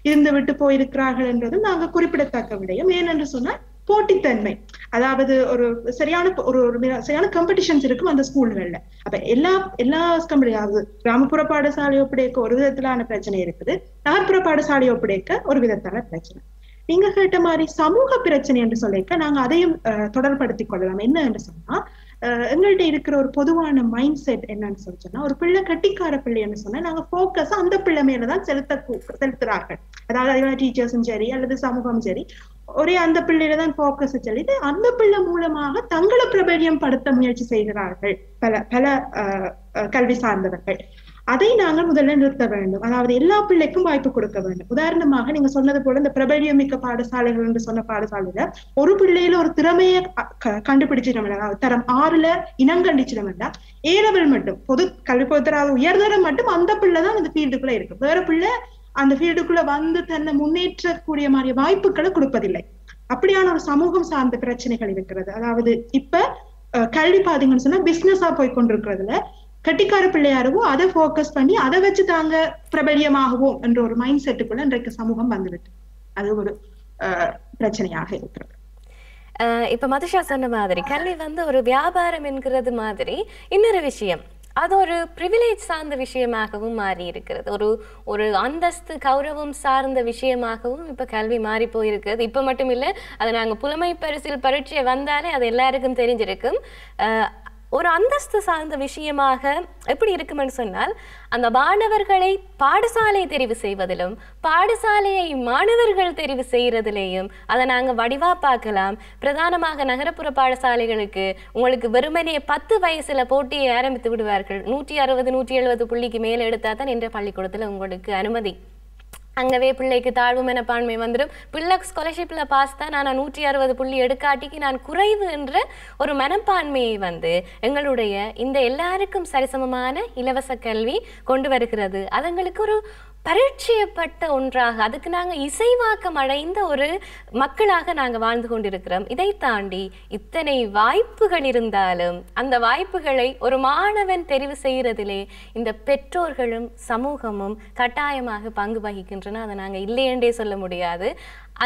இருந்து விட்டு போயிருக்கிறார்கள் என்றதும் நாங்க குறிப்பிடத்தக்க விடயம். ஏனென்று சொன்னால் போட்டித்தன்மை. அதாவது ஒரு சரியான ஒரு ஒரு சரியான காம்படிஷன்ஸ் இருக்கும் அந்த ஸ்கூல்கள்ல. அப்ப எல்லா எல்லா கம்பெனியாவது கிராமப்புற பாடசாலை ஒப்படைக்க ஒரு விதத்திலான பிரச்சனை இருக்குது. நகர்ப்புற பாடசாலை ஒப்படைக்க ஒரு விதத்தான பிரச்சனை. நீங்க கேட்ட மாதிரி சமூக பிரச்சனை என்று சொல்லிக்க நாங்க அதையும் அஹ், தொடர்படுத்திக் கொள்ளலாம். என்ன என்று சொன்னா அஹ், எங்கள்ட்ட இருக்கிற ஒரு பொதுவான மைண்ட் செட் என்னன்னு சொல்லி சொன்னா ஒரு பிள்ளை கட்டிக்கார பிள்ளைன்னு சொன்னா நாங்க போக்கஸ் அந்த பிள்ளை மேலதான் செலுத்த செலுத்துறார்கள். அதாவது அதில் டீச்சர்ஸும் சரி அல்லது சமூகம் சரி ஒரே அந்த பிள்ளையில தான் போக்கஸ் சொல்லிட்டு அந்த பிள்ளை மூலமாக தங்களை பிரபல்யம் படுத்த முயற்சி செய்கிறார்கள். பல பல கல்வி சார்ந்தவர்கள். அதை நாங்கள் முதல்ல நிறுத்த வேண்டும். அதாவது எல்லா பிள்ளைக்கும் வாய்ப்பு கொடுக்க வேண்டும். உதாரணமாக நீங்க சொன்னது போல இந்த பிரபல்யம் மிக்க பாடசாலைகள் என்று சொன்ன பாடசாலையில ஒரு பிள்ளையில ஒரு திறமையை க- கண்டுபிடிச்சிடும் அதாவது தரம் ஆறுல இனங்கண்டிச்சிடும் வேண்டாம் லெவல் மட்டும். பொது கல்வி பொறுத்தராக உயர்தரம் மட்டும் அந்த பிள்ளை தான் அந்த ஃபீல்டுக்குள்ள இருக்கு. வேற பிள்ளை அந்த ஃபீல்டுக்குள்ள வந்து தன்னை முன்னேற்றக்கூடிய மாதிரி வாய்ப்புகளை கொடுப்பதில்லை. அப்படியான ஒரு சமூகம் சார்ந்த பிரச்சனைகள் இருக்கிறது. அதாவது இப்ப அஹ், கல்வி பாத்தீங்கன்னு சொன்னா பிசினஸா போய் கொண்டிருக்கிறதுல கட்டிக்கார பிள்ளையாரவும் அதை ஃபோக்கஸ் பண்ணி அதை வச்சு தாங்க பிரபல்யமாகவும் என்ற ஒரு மைண்ட் செட்டுக்குள்ள இன்றைக்கு சமூகம் வந்துவிட்டு அது ஒரு பிரச்சனையாக இருக்கிறது. இப்ப மதுஷா சொன்ன மாதிரி கல்வி வந்து ஒரு வியாபாரம் என்கிறது மாதிரி இன்னொரு விஷயம். அது ஒரு ப்ரிவிலேஜ் சார்ந்த விஷயமாகவும் மாறி இருக்கிறது. ஒரு ஒரு அந்தஸ்து கௌரவம் சார்ந்த விஷயமாகவும் இப்போ கல்வி மாறி போயிருக்கிறது. இப்போ மட்டும் இல்லை அது நாங்கள் புலமை பரிசில் பரீட்சை வந்தாலே அது எல்லாருக்கும் தெரிஞ்சிருக்கும். ஒரு அந்தஸ்து சார்ந்த விஷயமாக எப்படி இருக்குமென்னு சொன்னால் அந்த மாணவர்களை பாடசாலை தெரிவு செய்வதிலும் பாடசாலையை மாணவர்கள் தெரிவு செய்கிறதுலேயும் அதை நாங்கள் வடிவாக பார்க்கலாம். பிரதானமாக நகரப்புற பாடசாலைகளுக்கு உங்களுக்கு வெறுமனே பத்து வயசில் போட்டியை ஆரம்பித்து விடுவார்கள். நூற்றி அறுபது நூற்றி எழுபது புள்ளிக்கு மேலே எடுத்தால் தான் என்ற பள்ளிக்கூடத்தில் உங்களுக்கு அனுமதி. அங்கவே பிள்ளைக்கு தாழ்வு மனப்பான்மை வந்துடும் பிள்ளை ஸ்காலர்ஷிப்பில் பாஸ் தான் நான் நூற்றி அறுபது புள்ளி எடுக்காட்டிக்கு நான் குறைவு என்ற ஒரு மனப்பான்மையை வந்து எங்களுடைய இந்த எல்லாருக்கும் சரிசமமான இலவச கல்வி கொண்டு வருகிறது. அதுங்களுக்கு ஒரு பரீட்சையப்பட்ட ஒன்றாக அதுக்கு நாங்கள் இசைவாக்கம் அடைந்த ஒரு மக்களாக நாங்கள் வாழ்ந்து கொண்டிருக்கிறோம். இதை தாண்டி இத்தனை வாய்ப்புகள் இருந்தாலும் அந்த வாய்ப்புகளை ஒரு மாணவன் தெரிவு செய்கிறதிலே இந்த பெற்றோர்களும் சமூகமும் கட்டாயமாக பங்கு வகிக்கின்றன. அதை நாங்கள் இல்லையென்றே சொல்ல முடியாது.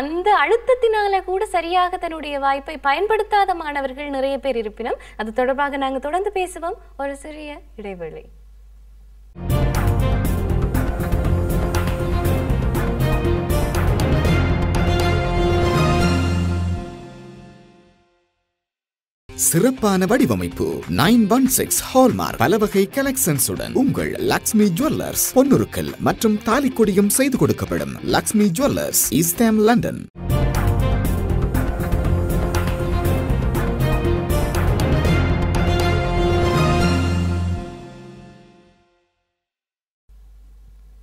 அந்த அழுத்தத்தினால கூட சரியாக தன்னுடைய வாய்ப்பை பயன்படுத்தாத மாணவர்கள் நிறைய பேர் இருப்பினும் அது தொடர்பாக நாங்கள் தொடர்ந்து பேசுவோம். ஒரு சிறிய இடைவெளி. சிறப்பான வடிவமைப்பு. நைன் ஒன் சிக்ஸ் ஹால்மார்க் பல வகை கலெக்ஷன்ஸுடன் உங்கள் லக்ஷ்மி ஜுவல்லர்ஸ் பொன்னுருக்கல் மற்றும் தாலிக்கொடியும் செய்து கொடுக்கப்படும் லக்ஷ்மி ஜுவல்லர்ஸ் ஈஸ்டாம் லண்டன்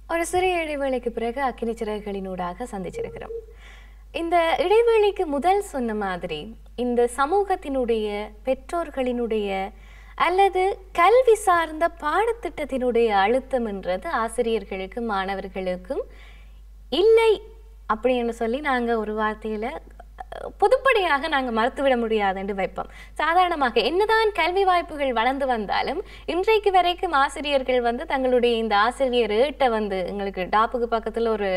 ஒரு சிறிய இடைவேளைக்கு பிறகு அக்கினி சிறகுகளினூடாக சந்திச்சிருக்கிறோம். இந்த இடைவேளைக்கு முதல் சொன்ன மாதிரி இந்த சமூகத்தினுடைய பெற்றோர்களினுடைய அல்லது கல்வி சார்ந்த பாடத்திட்டத்தினுடைய அழுத்தம் என்றது ஆசிரியர்களுக்கும் மாணவர்களுக்கும் இல்லை அப்படின்னு சொல்லி நாங்கள் ஒரு வார்த்தையில் பொதுப்படையாக நாங்கள் மறுத்துவிட முடியாதுன்னு வைப்போம். சாதாரணமாக என்னதான் கல்வி வாய்ப்புகள் வளர்ந்து வந்தாலும் இன்றைக்கு வரைக்கும் ஆசிரியர்கள் வந்து தங்களுடைய இந்த ஆசிரியர் ஏட்டை வந்து எங்களுக்கு டாப்புக்கு பக்கத்தில் ஒரு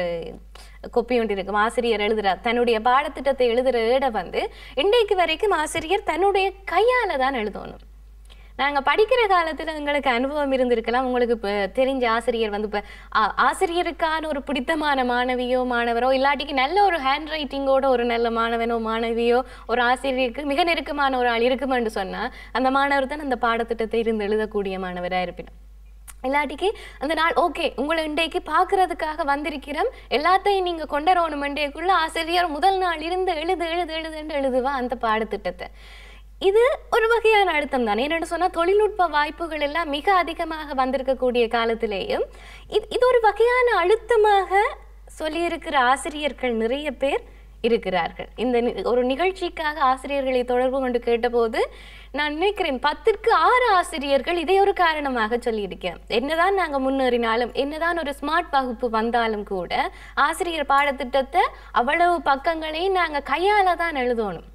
கொப்பி ஒன்று இருக்கும். ஆசிரியர் எழுதுற தன்னுடைய பாடத்திட்டத்தை எழுதுகிற ஏடை வந்து இன்றைக்கு வரைக்கும் ஆசிரியர் தன்னுடைய கையால் தான் எழுதணும். நாங்கள் படிக்கிற காலத்தில் எங்களுக்கு அனுபவம் இருந்திருக்கலாம். உங்களுக்கு இப்போ தெரிஞ்ச ஆசிரியர் வந்து இப்போ ஆசிரியருக்கான ஒரு பிடித்தமான மாணவியோ மாணவரோ இல்லாட்டிக்கு நல்ல ஒரு ஹேண்ட் ரைட்டிங்கோட ஒரு நல்ல மாணவனோ மாணவியோ ஒரு ஆசிரியருக்கு மிக நெருக்கமான ஒரு ஆள் இருக்குமென்று சொன்னால் அந்த மாணவர் தான் அந்த பாடத்திட்டத்தை இருந்து எழுதக்கூடிய மாணவராக இருப்பினோம். இல்லாட்டிக்கு அந்த நாள் ஓகே உங்களை இன்றைக்கு பார்க்கறதுக்காக வந்திருக்கிறோம். எல்லாத்தையும் நீங்கள் வரணும் இன்றைக்குள்ள ஆசிரியர் முதல் நாள் இருந்து எழுது எழுது எழுதுன்னு எழுதுவா அந்த பாடத்திட்டத்தை. இது ஒரு வகையான அழுத்தம் தான் என்னென்னு சொன்னால் தொழில்நுட்ப வாய்ப்புகள் எல்லாம் மிக அதிகமாக வந்திருக்கக்கூடிய காலத்திலேயும் இது இது ஒரு வகையான அழுத்தமாக சொல்லியிருக்கிற ஆசிரியர்கள் நிறைய பேர் இருக்கிறார்கள். இந்த நி- ஒரு நிகழ்ச்சிக்காக ஆசிரியர்களை தொடர்பு கொண்டு கேட்டபோது நான் நினைக்கிறேன் பத்திற்கு ஆறு ஆசிரியர்கள் இதை ஒரு காரணமாக சொல்லியிருக்கேன் என்னதான் நாங்கள் முன்னேறினாலும் என்னதான் ஒரு ஸ்மார்ட் வகுப்பு வந்தாலும் கூட ஆசிரியர் பாடத்திட்டத்தை அவ்வளவு பக்கங்களையும் நாங்கள் கையால் தான் எழுதணும்.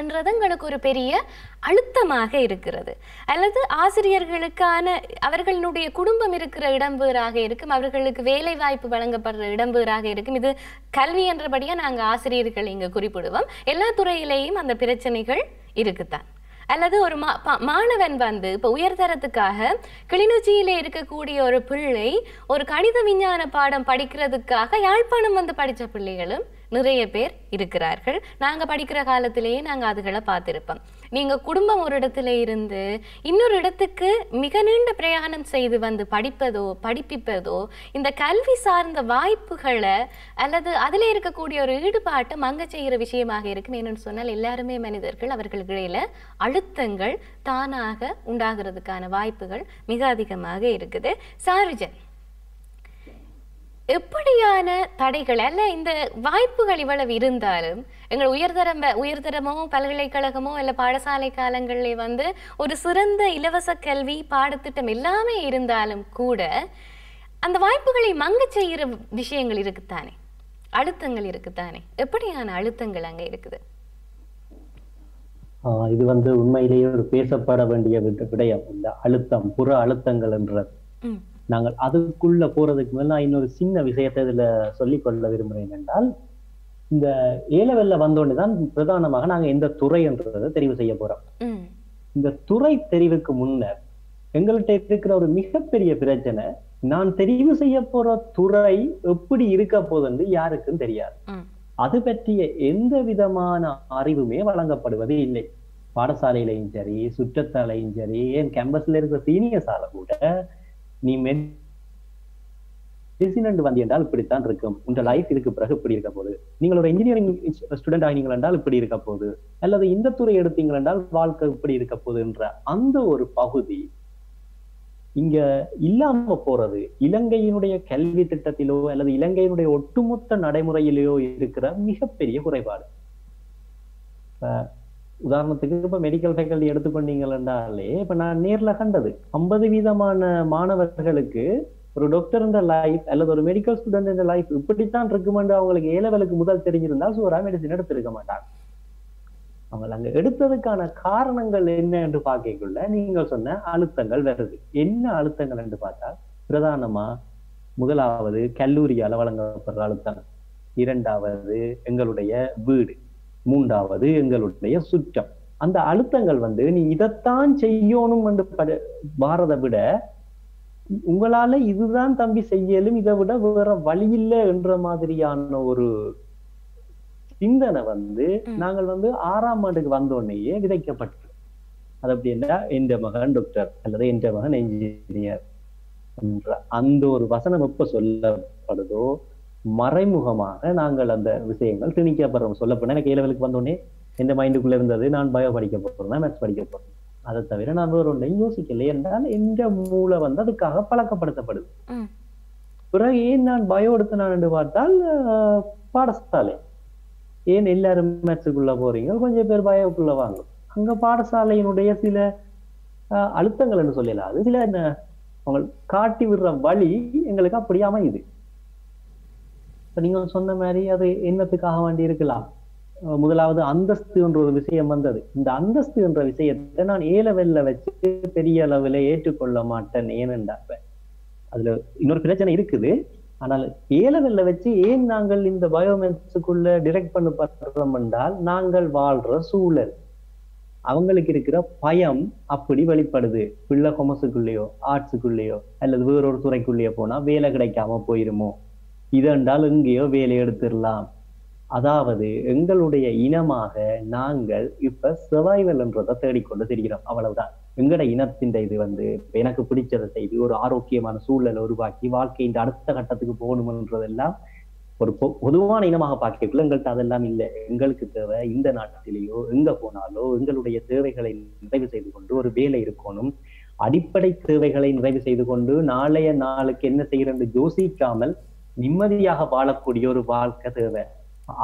என்றது எங்களுக்கு ஒரு பெரிய அழுத்தமாக இருக்கிறது. அல்லது ஆசிரியர்களுக்கான அவர்களுடைய குடும்பம் இருக்கிற இடம் வேறாக இருக்கும் அவர்களுக்கு வேலை வாய்ப்பு வழங்கப்படுற இடம் வேறாக இருக்கும். இது கல்வி என்றபடியாக நாங்கள் ஆசிரியர்கள் இங்கே குறிப்பிடுவோம். எல்லா துறையிலேயும் அந்த பிரச்சனைகள் இருக்குத்தான். அல்லது ஒரு மா மாணவன் வந்து இப்போ உயர்தரத்துக்காக கிளிநொச்சியில் இருக்கக்கூடிய ஒரு பிள்ளை ஒரு கணித விஞ்ஞான பாடம் படிக்கிறதுக்காக யாழ்ப்பாணம் வந்து படித்த பிள்ளைகளும் நிறைய பேர் இருக்கிறார்கள். நாங்க படிக்கிற காலத்திலேயே நாங்க அதுகளை பார்த்துருப்போம். நீங்கள் குடும்பம் ஒரு இடத்துல இருந்து இன்னொரு இடத்துக்கு மிக நீண்ட பிரயாணம் செய்து வந்து படிப்பதோ படிப்பிப்பதோ இந்த கல்வி சார்ந்த வாய்ப்புகளை அல்லது அதில் இருக்கக்கூடிய ஒரு ஈடுபாட்டை மங்க செய்கிற விஷயமாக இருக்கும். என்னன்னு சொன்னால் எல்லாருமே மனிதர்கள் அவர்களுக்கு இடையில அழுத்தங்கள் தானாக உண்டாகிறதுக்கான வாய்ப்புகள் மிக அதிகமாக இருக்குது. சாருஜன் எப்படியான தடைகள் அல்ல இந்த வாய்ப்புகள் இவ்வளவு இருந்தாலும் எங்கள் உயர்தரம் உயர்தரமோ பல்கலைக்கழகமோ இல்ல பாடசாலை காலங்களிலே வந்து ஒரு சிறந்த இலவச கல்வி பாடத்திட்டம் எல்லாமே இருந்தாலும் கூட அந்த வாய்ப்புகளை மங்கச் செய்கிற விஷயங்கள் இருக்குத்தானே? அழுத்தங்கள் இருக்குத்தானே? எப்படியான அழுத்தங்கள் அங்க இருக்குது? இது வந்து உண்மையிலேயே ஒரு பேசப்பட வேண்டிய விட- விடயம். இந்த அழுத்தம் புற அழுத்தங்கள் என்றது. நாங்கள் அதுக்குள்ள போறதுக்கு மேல நான் இன்னொரு சின்ன விஷயத்தை இதுல சொல்லிக் கொள்ள விரும்புகிறேன் என்றால் இந்த ஏலவெல்ல வந்தோடனே தான் பிரதானமாக நாங்க எந்த துறை என்றதை தெரிவு செய்ய போறோம். இந்த துறை தெரிவுக்கு முன்னர் எங்கள்கிட்ட இருக்கிற ஒரு மிகப்பெரிய பிரச்சனை நான் தெரிவு செய்ய போற துறை எப்படி இருக்க போகுதுன்னு யாருக்கும் தெரியாது. அது பற்றிய எந்த விதமான அறிவுமே வழங்கப்படுவது இல்லை. பாடசாலையிலையும் சரி சுற்றத்தாலையும் சரி ஏன் கேம்பஸ்ல இருக்கிற சீனியர்ஸ் ஆல கூட நீ மெடிசின் வந்து என்றால் இப்படித்தான் இருக்கும். உங்க லைஃப் இதுக்கு பிறகு இப்படி இருக்க போகுது. நீங்கள் ஒரு இன்ஜினியரிங் ஸ்டூடெண்ட் ஆகினீங்கள் என்றால் இப்படி இருக்க போகுது. அல்லது இந்த துறை எடுத்தீங்கள் என்றால் வாழ்க்கை இப்படி இருக்க போகுதுன்ற அந்த ஒரு பகுதி இங்க இல்லாம போறது இலங்கையினுடைய கல்வி திட்டத்திலோ அல்லது இலங்கையினுடைய ஒட்டுமொத்த நடைமுறையிலோ இருக்கிற மிகப்பெரிய குறைபாடு. உதாரணத்துக்கு இப்ப மெடிக்கல் ஃபேக்கல்டி எடுத்துக்கொண்டீங்கன்னாலே இப்ப நான் நேர்ல கண்டது. ஐம்பது வீதமான மாணவர்களுக்கு ஒரு டாக்டர் இந்த லைஃப் அல்லது ஒரு மெடிக்கல் ஸ்டூடெண்ட் இந்த லைஃப் இப்படித்தான் இருக்குமென்று அவங்களுக்கு ஏலவலுக்கு முதல் தெரிஞ்சிருந்தால் சூரா மெடிசன் எடுத்திருக்க மாட்டாங்க. அவங்க அங்க எடுத்ததுக்கான காரணங்கள் என்ன என்று பார்க்கக்குள்ள நீங்க சொன்ன அழுத்தங்கள் வருது. என்ன அழுத்தங்கள் என்று பார்த்தால் பிரதானமா முதலாவது கல்லூரியால வழங்கப்படுற அழுத்தம் இரண்டாவது எங்களுடைய வீடு. மூன்றாவது எங்களுடைய சுற்றம் அந்த அழுத்தங்கள் வந்து நீ இதைத்தான் செய்யணும் என்று வாரதை விட உங்களால இதுதான் தம்பி செய்யலும் இதை விட வேற வழி இல்லை என்ற மாதிரியான ஒரு சிந்தனை வந்து. நாங்கள் வந்து ஆறாம் ஆண்டுக்கு வந்தோடனேயே விதைக்கப்பட்டது அது அப்படின்னா எந்த மகன் டாக்டர் அல்லது எந்த மகன் என்ஜினியர் என்ற அந்த ஒரு வசனம் எப்ப சொல்லப்படுதோ மறைமுகமாக நாங்கள் அந்த விஷயங்கள் திணிக்கப்படுறோம். சொல்லப்போனா எனக்கு ஏலவலுக்கு வந்தோடனே எந்த மைண்டுக்குள்ள இருந்தது? நான் பயோ படிக்க போறேன்? மேத்ஸ் படிக்க போறேன்? அதை தவிர நான் வேற ஒன்றையும் யோசிக்கல என்றால் எந்த மூளை வந்து அதுக்காக பழக்கப்படுத்தப்படுது. பிறகு ஏன் நான் பயோ எடுத்து நான் என்று பார்த்தால் பாடசாலை. ஏன் எல்லாரும் மேத்ஸுக்குள்ள போறீங்க? கொஞ்சம் பேர் பயோக்குள்ள வாங்க. அங்க பாடசாலையினுடைய சில அழுத்தங்கள் என்று சொல்லலாம். அது சில அவங்க காட்டி விடுற வழி எங்களுக்கு அப்படி அமையுது. இப்ப நீங்க சொன்ன மாதிரி அது என்னத்துக்காக வேண்டி இருக்கலாம்? முதலாவது அந்தஸ்து என்ற ஒரு விஷயம் வந்தது. இந்த அந்தஸ்து என்ற விஷயத்தை நான் ஏலவெல்ல வச்சு பெரிய அளவுல ஏற்றுக்கொள்ள மாட்டேன் ஏனென்றாப்ப அதுல இன்னொரு பிரச்சனை இருக்குது. ஆனால் ஏலவெல்ல வச்சு ஏன் நாங்கள் இந்த பயோமென்ஸுக்குள்ள டிரெக்ட் பண்ணப்படுறோம் என்றால் நாங்கள் வாழ்ற சூழல். அவங்களுக்கு இருக்கிற பயம் அப்படி வெளிப்படுது. பிள்ளை கொமர்ஸுக்குள்ளேயோ ஆர்ட்ஸுக்குள்ளேயோ அல்லது வேறொரு துறைக்குள்ளேயோ போனா வேலை கிடைக்காம போயிருமோ? இதென்றால் எங்கேயோ வேலை எடுத்துடலாம் அதாவது எங்களுடைய இனமாக நாங்கள் இப்ப சர்வைவல் என்றதை தேடிக்கொண்டு திரிகிறோம். அவ்வளவுதான். எங்கட இனத்தின் இது வந்து எனக்கு பிடிச்சதை செய்து ஒரு ஆரோக்கியமான சூழலை உருவாக்கி வாழ்க்கையின் அடுத்த கட்டத்துக்கு போகணும்ன்றதெல்லாம் ஒரு பொ- பொதுவான இனமாக பார்க்கக்குள்ள எங்கள்கிட்ட அதெல்லாம் இல்லை. எங்களுக்கு தேவை இந்த நாட்டிலேயோ எங்க போனாலோ எங்களுடைய தேவைகளை நிறைவு செய்து கொண்டு ஒரு வேலை இருக்கணும். அடிப்படை தேவைகளை நிறைவு செய்து கொண்டு நாளைய நாளுக்கு என்ன செய்யறது யோசிக்காமல் நிம்மதியாக வாழக்கூடிய ஒரு வாழ்க்கை தேவை.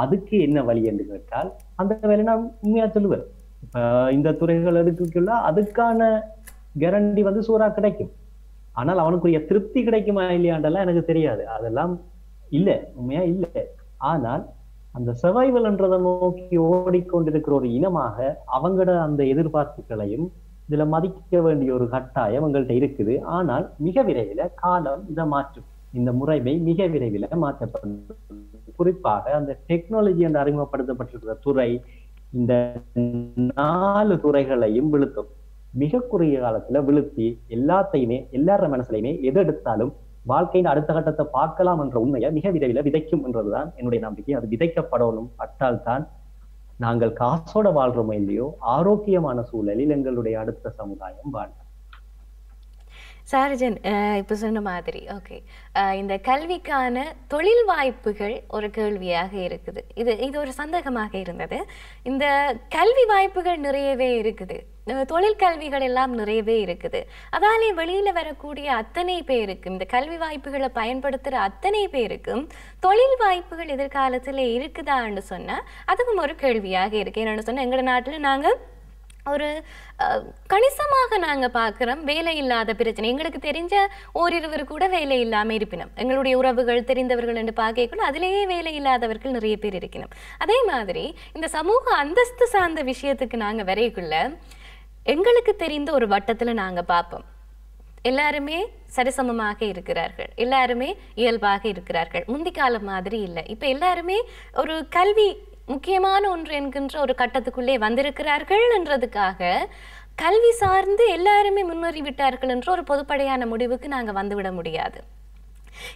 அதுக்கு என்ன வழி என்று கேட்டால் அந்த வேலை நான் உண்மையா சொல்லுவேன். இப்ப இந்த துறைகள் எடுக்கக்குள்ள அதுக்கான கேரண்டி வந்து சூறா கிடைக்கும். ஆனால் அவனுக்குரிய திருப்தி கிடைக்குமா இல்லையாண்டெல்லாம் எனக்கு தெரியாது. அதெல்லாம் இல்லை உண்மையா இல்ல. ஆனால் அந்த சர்வைவல்ன்றதை நோக்கி ஓடிக்கொண்டிருக்கிற ஒரு இனமாக அவங்களோட அந்த எதிர்பார்ப்புகளையும் இதுல மதிக்க வேண்டிய ஒரு கட்டாயம் எங்கள்கிட்ட இருக்குது. ஆனால் மிக விரைவில் காலம் இதை மாற்றும். இந்த முறைமை மிக விரைவில் மாற்றப்படும். குறிப்பாக அந்த டெக்னாலஜி என்று அறிமுகப்படுத்தப்பட்டிருக்கிற துறை இந்த நாலு துறைகளையும் விழுத்தும் மிக குறுகிய காலத்துல விழுத்தி எல்லாத்தையுமே எல்லார மனசுலையுமே எது எடுத்தாலும் வாழ்க்கையின் அடுத்த கட்டத்தை பார்க்கலாம் என்ற உண்மையை மிக விரைவில் விதைக்கும் என்றதுதான் என்னுடைய நம்பிக்கை. அது விதைக்கப்படணும். பட்டால்தான் நாங்கள் காசோட வாழ்றோமோ இல்லையோ ஆரோக்கியமான சூழலில் எங்களுடைய அடுத்த சமுதாயம் வாழும் சாரஜன் இப்போ சொன்ன மாதிரி ஓகே. இந்த கல்விக்கான தொழில் வாய்ப்புகள் ஒரு கேள்வியாக இருக்குது. இது இது ஒரு சந்தேகமாக இருந்தது. இந்த கல்வி வாய்ப்புகள் நிறையவே இருக்குது. தொழில் கல்விகள் எல்லாம் நிறையவே இருக்குது. அதாலே வெளியில வரக்கூடிய அத்தனை பேருக்கும் இந்த கல்வி வாய்ப்புகளை பயன்படுத்துகிற அத்தனை பேருக்கும் தொழில் வாய்ப்புகள் எதிர்காலத்தில் இருக்குதான்னு சொன்னால் அதுவும் ஒரு கேள்வியாக இருக்கு. என்னன்னு சொன்னால் எங்களோட நாட்டில் நாங்கள் ஒரு கணிசமாக நாங்கள் பார்க்குறோம் வேலை இல்லாத பிரச்சனை. எங்களுக்கு தெரிஞ்ச ஓரிருவர் கூட வேலை இல்லாமல் இருப்பினோம். எங்களுடைய உறவுகள் தெரிந்தவர்கள் என்று பார்க்கக்குள்ள அதிலேயே வேலை இல்லாதவர்கள் நிறைய பேர் இருக்கணும் அதே மாதிரி இந்த சமூக அந்தஸ்து சார்ந்த விஷயத்துக்கு நாங்கள் வரையக்குள்ள எங்களுக்கு தெரிந்த ஒரு வட்டத்தில் நாங்கள் பார்ப்போம் எல்லாருமே சரிசமமாக இருக்கிறார்கள். எல்லாருமே இயல்பாக இருக்கிறார்கள். முந்தி காலம் மாதிரி இல்லை. இப்போ எல்லாருமே ஒரு கல்வி முக்கியமான ஒன்று என்கின்ற ஒரு கட்டத்துக்குள்ளே வந்திருக்கிறார்கள் என்றதுக்காக கல்வி சார்ந்து எல்லாருமே முன்னேறிவிட்டார்கள் என்ற ஒரு பொதுப்படையான முடிவுக்கு நாங்கள் வந்துவிட முடியாது.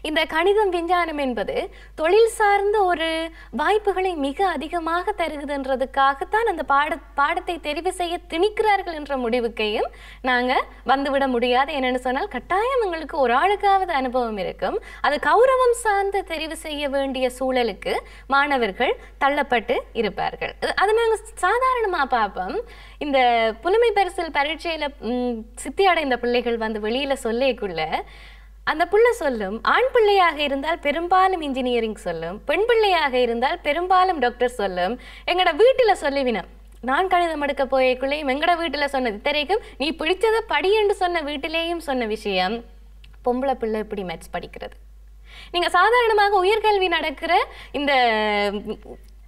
இந்த கணிதம் விஞ்ஞானம் என்பது தொழில் சார்ந்த ஒரு வாய்ப்புகளை மிக அதிகமாக தருகுதுன்றதுக்காகத்தான் அந்த பாட பாடத்தை தெரிவு செய்ய திணிக்கிறார்கள் என்ற முடிவுக்கையும் நாங்கள் வந்துவிட முடியாது. என்னென்னு சொன்னால் கட்டாயம் எங்களுக்கு ஒரு ஆளுக்காவது அனுபவம் இருக்கும். அது கௌரவம் சார்ந்து தெரிவு செய்ய வேண்டிய சூழலுக்கு மாணவர்கள் தள்ளப்பட்டு இருப்பார்கள். அது- நாங்கள் சாதாரணமாக பார்ப்போம். இந்த புலமை பரிசில் பரீட்சையில் சித்தி அடைந்த பிள்ளைகள் வந்து வெளியில் சொல்லிக்குள்ள அந்த புள்ள சொல்லும் ஆண் பிள்ளையாக இருந்தால் பெரும்பாலும் இன்ஜினியரிங் சொல்லும் பெண் பிள்ளையாக இருந்தால் பெரும்பாலும் டாக்டர் சொல்லும். எங்கட வீட்டில் சொல்லிவினம் நான் கணிதம் எடுக்க போயக்குள்ளேயும் எங்கட வீட்டில் சொன்னது இத்தனைக்கும் நீ பிடிச்சதை படி என்று சொன்ன வீட்டிலேயும் சொன்ன விஷயம். பொம்பளை பிள்ளை இப்படி மேட்ச் படிக்கிறது. நீங்க சாதாரணமாக உயர்கல்வி நடக்கிற இந்த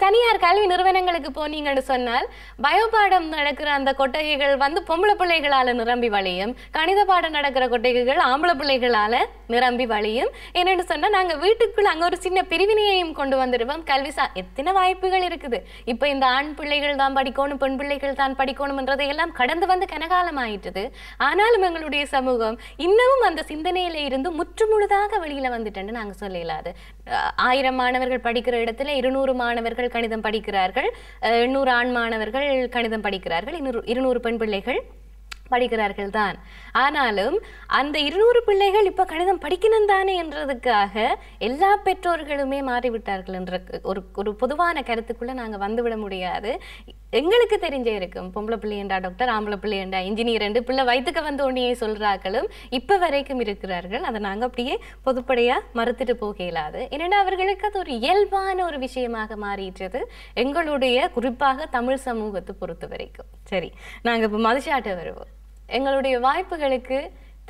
தனியார் கல்வி நிறுவனங்களுக்கு போனீங்கன்னு சொன்னால் பயோபாடம் நடக்கிற அந்த கொட்டகைகள் வந்து பொம்பளை பிள்ளைகளால நிரம்பி வழியும் கணித பாடம் நடக்கிற கொட்டகைகள் ஆம்பளை பிள்ளைகளால நிரம்பி வழியும். என்னன்னு சொன்னா நாங்க வீட்டுக்குள்ள அங்க ஒரு சின்ன பிரிவினையையும் கொண்டு வந்துடுவோம் கல்வி சா எத்தனை வாய்ப்புகள் இருக்குது? இப்ப இந்த ஆண் பிள்ளைகள் தான் படிக்கணும் பெண் பிள்ளைகள் தான் படிக்கணும்ன்றதை எல்லாம் கடந்து வந்து கனகாலம் ஆயிட்டுது. ஆனாலும் எங்களுடைய சமூகம் இன்னமும் அந்த சிந்தனையில இருந்து முற்றுமுழுதாக வெளியில வந்துட்டேன்னு நாங்க சொல்லலாது அஹ் ஆயிரம் மாணவர்கள் படிக்கிற இடத்துல இருநூறு மாணவர்கள் கணிதம் படிக்கிறார்கள். எண்ணூறு ஆண் மாணவர்கள் கணிதம் படிக்கிறார்கள். இன்னொரு இருநூறு பெண் பிள்ளைகள் படிக்கிறார்கள் தான் ஆனாலும் அந்த இருநூறு பிள்ளைகள் இப்போ கணிதம் படிக்கணும் தானே என்றதுக்காக எல்லா பெற்றோர்களுமே மாறிவிட்டார்கள் என்ற ஒரு ஒரு பொதுவான கருத்துக்குள்ளே நாங்கள் வந்துவிட முடியாது. எங்களுக்கு தெரிஞ்சே இருக்கும் பொம்பளை பிள்ளையண்டா டாக்டர் ஆம்பளை பிள்ளையண்டா இன்ஜினியர் என்று பிள்ளை வயிற்றுக்கு வந்த உடனே சொல்கிறார்களும் இப்போ வரைக்கும் இருக்கிறார்கள். அதை நாங்கள் அப்படியே பொதுப்படையாக மறுத்துட்டு போக இயலாது. ஏன்னா அவர்களுக்கு அது ஒரு இயல்பான ஒரு விஷயமாக மாறிட்டது எங்களுடைய குறிப்பாக தமிழ் சமூகத்தை பொறுத்த வரைக்கும் சரி நாங்கள் இப்போ மதுச்சாட்டை வருவோம். எங்களுடைய வாய்ப்புகளுக்கு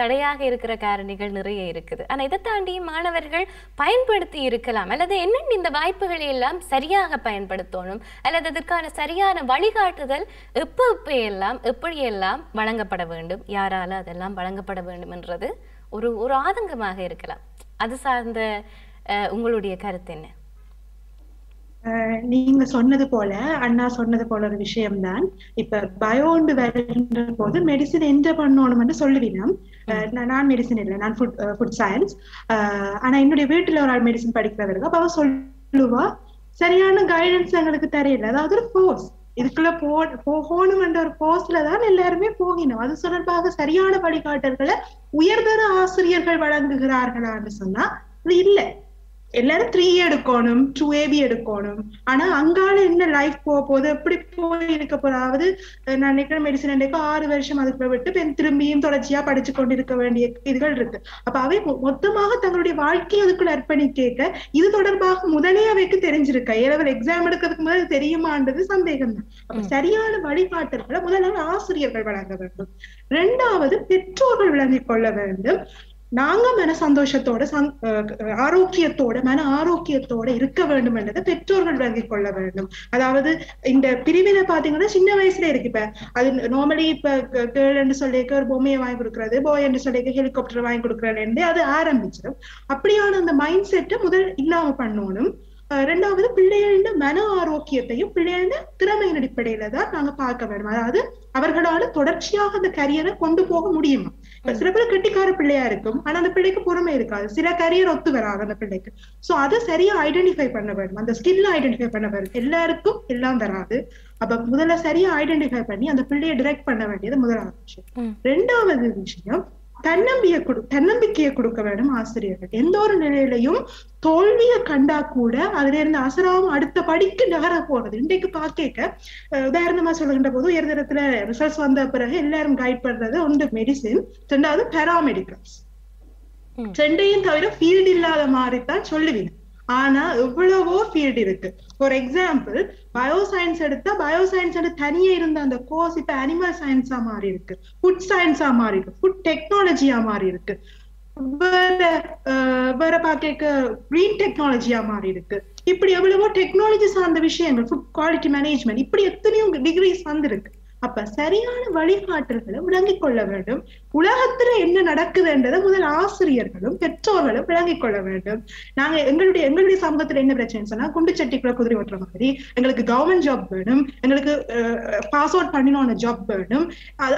தடையாக இருக்கிற காரணிகள் நிறைய இருக்குது. ஆனால் இதை தாண்டி மாணவர்கள் பயன்படுத்தி இருக்கலாம். அல்லது என்னென்ன இந்த வாய்ப்புகளை எல்லாம் சரியாக பயன்படுத்தணும்? அல்லது அதற்கான சரியான வழிகாட்டுதல் எப்போ எப்போ எல்லாம் எப்படியெல்லாம் வழங்கப்பட வேண்டும்? யாரால அதெல்லாம் வழங்கப்பட வேண்டும் என்றது ஒரு ஒரு ஆதங்கமாக இருக்கலாம். அது சார்ந்த உங்களுடைய கருத்து என்ன? நீங்க சொன்னது போல அண்ணா சொன்னது போல ஒரு விஷயம்தான். இப்ப பயோண்டு வருகின்ற போது மெடிசின் எந்த பண்ணணும்னு சொல்லுவினம் நான் மெடிசின் இல்லை நான் ஃபுட் ஃபுட் சயின்ஸ் ஆனா என்னுடைய வீட்டுல ஒரு ஆள் மெடிசின் படிக்கிறவருக்கு அப்ப அவ சொல்லுவா சரியான கைடன்ஸ் எங்களுக்கு தெரியல. அதாவது ஒரு ஃபோர்ஸ் இதுக்குள்ள போ போகணும் என்ற ஒரு போஸ்ட்ல தான் எல்லாருமே போகினோம் அது தொடர்பாக சரியான வழிகாட்டல்களை உயர்தர ஆசிரியர்கள் வழங்குகிறார்களான்னு சொன்னா அது இல்லை. எல்லாரும் த்ரீ எடுக்கணும் டூ ஏபி எடுக்கணும். ஆனா அங்கால என்ன லைஃப் போக போகுது எப்படி போய் இருக்க அஹ் நான் நினைக்கிற மெடிசன் எடுக்க ஆறு வருஷம் அதுக்குள்ள விட்டு பின் திரும்பியும் தொடர்ச்சியா படிச்சு கொண்டிருக்க வேண்டிய இதுகள் இருக்கு. அப்ப அவை மொத்தமாக தங்களுடைய வாழ்க்கையை அதுக்குள்ள அர்ப்பணிக்க இது தொடர்பாக முதலே அவைக்கு தெரிஞ்சிருக்க. ஏலவல் எக்ஸாம் எடுக்கிறதுக்கு முதல்ல தெரியுமான்றது சந்தேகம் தான் அப்ப சரியான வழிகாட்டல்களை முதல்ல ஆசிரியர்கள் வழங்க வேண்டும். இரண்டாவது பெற்றோர்கள் விளங்கிக் கொள்ள வேண்டும். நாங்க மன சந்தோஷத்தோட சந்- அஹ் ஆரோக்கியத்தோட மன ஆரோக்கியத்தோட இருக்க வேண்டும் என்றதை பெற்றோர்கள் விளங்கிக் கொள்ள வேண்டும். அதாவது இந்த பிரிவினை பாத்தீங்கன்னா சின்ன வயசுல இருக்கு. இப்ப அது நார்மலி இப்ப கேர்ள் என்று சொல்லிக்க ஒரு பொம்மையை வாங்கி கொடுக்கறது பாய் என்று சொல்லிக்க ஹெலிகாப்டர் வாங்கி கொடுக்கறது அது ஆரம்பிச்சிடும். அப்படியான அந்த மைண்ட் செட்டை முதல் இல்லாம பண்ணணும். ரெண்டாவது பிள்ளைகளின் மன ஆரோக்கியத்தையும் பிள்ளைகளின் திறமையின் அடிப்படையில தான் நாங்க பார்க்க வேண்டும். அதாவது அவர்களால தொடர்ச்சியாக அந்த கரியரை கொண்டு போக முடியுமா? சில பேர் கெட்டிக்கார பிள்ளையா இருக்கும். ஆனா அந்த பிள்ளைக்கு பொறுமை இருக்காது. சில கரியர் ஒத்து வராது அந்த பிள்ளைக்கு. சோ அதை சரியா ஐடென்டிஃபை பண்ண வேண்டும் அந்த ஸ்கில் ஐடென்டிஃபை பண்ண வேண்டும் எல்லாருக்கும் எல்லாம் வராது. அப்ப முதல்ல சரியா ஐடென்டிஃபை பண்ணி அந்த பிள்ளையை டிரெக்ட் பண்ண வேண்டியது முதலாவது விஷயம். ரெண்டாவது விஷயம் தன்னம்பிக்கை கொடு தன்னம்பிக்கையை கொடுக்க வேண்டும் ஆசிரியர்கள். எந்த ஒரு நிலையிலையும் தோல்வியை கண்டா கூட அதுல இருந்து அசராம அடுத்த படிக்கு நகர போறது. இன்றைக்கு பாக்க உதாரணமா சொல்லுகின்ற போது உயர் தரத்துல ரிசல்ட்ஸ் வந்த பிறகு எல்லாரும் கைட் பண்றது ஒன்று மெடிசின் ரெண்டாவது பேராமெடிக்கல்ஸ். ரெண்டையும் தவிர ஃபீல்டு இல்லாத மாதிரி தான் சொல்லுவீங்க. ஆனா எவ்வளவோ ஃபீல்டு இருக்கு. ஃபார் எக்ஸாம்பிள் பயோசயின்ஸ் எடுத்தா பயோசயின்ஸ் எடுத்து தனியே இருந்த அந்த கோர்ஸ் இப்ப அனிமல் சயின்ஸா மாறி இருக்கு ஃபுட் சயின்ஸா மாறி இருக்கு ஃபுட் டெக்னாலஜியா மாறி இருக்கு வேற வேற பாக்க கிரீன் டெக்னாலஜியா மாறி இருக்கு. இப்படி எவ்வளவோ டெக்னாலஜி சார்ந்த விஷயங்கள் ஃபுட் குவாலிட்டி மேனேஜ்மெண்ட் இப்படி எத்தனையோ டிகிரிஸ் வந்திருக்கு அப்ப சரியான வழிகாட்டல்களை விளங்கிக் கொள்ள வேண்டும். உலகத்துல என்ன நடக்குதுன்றதை முதல் ஆசிரியர்களும் பெற்றோர்களும் விளங்கிக் கொள்ள வேண்டும். நாங்க எங்களுடைய எங்களுடைய சமூகத்துல என்ன பிரச்சனை சொன்னா குண்டு சட்டிக்குள்ள குதிரை ஓட்டுற மாதிரி எங்களுக்கு கவர்மெண்ட் ஜாப் வேணும் எங்களுக்கு பாஸ் அவுட் பண்ணினோம் ஜாப் வேணும்.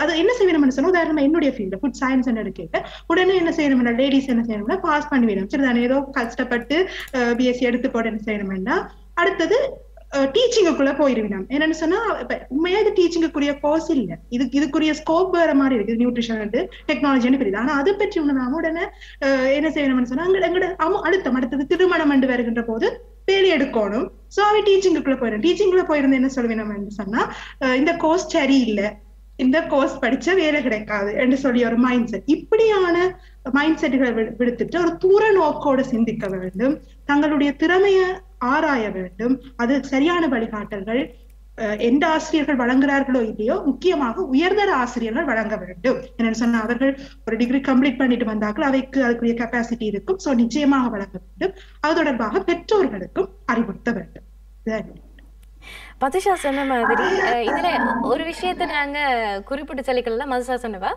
அது என்ன செய்யணும்னு சொன்னா உதாரணமா என்னுடைய ஃபீல்டு ஃபுட் சயின்ஸ் எடுக்க உடனே என்ன செய்யணும்னா லேடிஸ் என்ன செய்யணும்னா பாஸ் பண்ணி வேணும் சரி தானே ஏதோ கஷ்டப்பட்டு பிஎஸ்சி எடுத்து போட என்ன செய்யணும்னா அடுத்தது டீச்சிங்குக்குள்ள போயிருவிடும். என்னன்னு சொன்னா இப்ப உண்மையா இது டீச்சிங்குக்குரிய கோர்ஸ் இல்ல. இது இதுக்குரிய ஸ்கோப் வேற மாதிரி இருக்கு. நியூட்ரிஷன் டெக்னாலஜின்னு பிரியுது? ஆனா அதை பற்றி உணர்ந்தாம உடனே என்ன செய்யணும்னு சொன்னா அங்க எங்கட அமு- அடுத்தம் அடுத்தது திருமணம் என்று வருகின்ற போது பேலி எடுக்கணும். சோ அவ டீச்சிங்குக்குள்ள போயிடும். டீச்சிங்குள்ள போயிருந்து என்ன சொல்லுவேன் சொன்னா இந்த கோர்ஸ் சரியில்லை. இந்த கோர்ஸ் படிச்சா வேலை கிடைக்காது என்று சொல்லி ஒரு மைண்ட் செட் இப்படியான மைண்ட் செட்டுகளை விடுத்துட்டு ஒரு தூர நோக்கோட சிந்திக்க வேண்டும். தங்களுடைய திறமைய ஆராய வேண்டும். அது சரியான வழிகாட்டல்கள் எந்த ஆசிரியர்கள் வழங்குகிறார்களோ இல்லையோ முக்கியமாக உயர்தர ஆசிரியர்கள் வழங்க வேண்டும். என்னன்னு சொன்னா அவர்கள் ஒரு டிகிரி கம்ப்ளீட் பண்ணிட்டு வந்தார்கள் அவைக்கு அதுக்குரிய கெப்பாசிட்டி இருக்கும். சோ நிச்சயமாக வழங்க வேண்டும். அது தொடர்பாக பெற்றோர்களுக்கும் அறிவுறுத்த வேண்டும். மதுஷா சொன்ன மாதிரி இதுல ஒரு விஷயத்தை நாங்க குறிப்பிட்டு சொல்லிக்கலாம் மதுஷா சொன்னவா?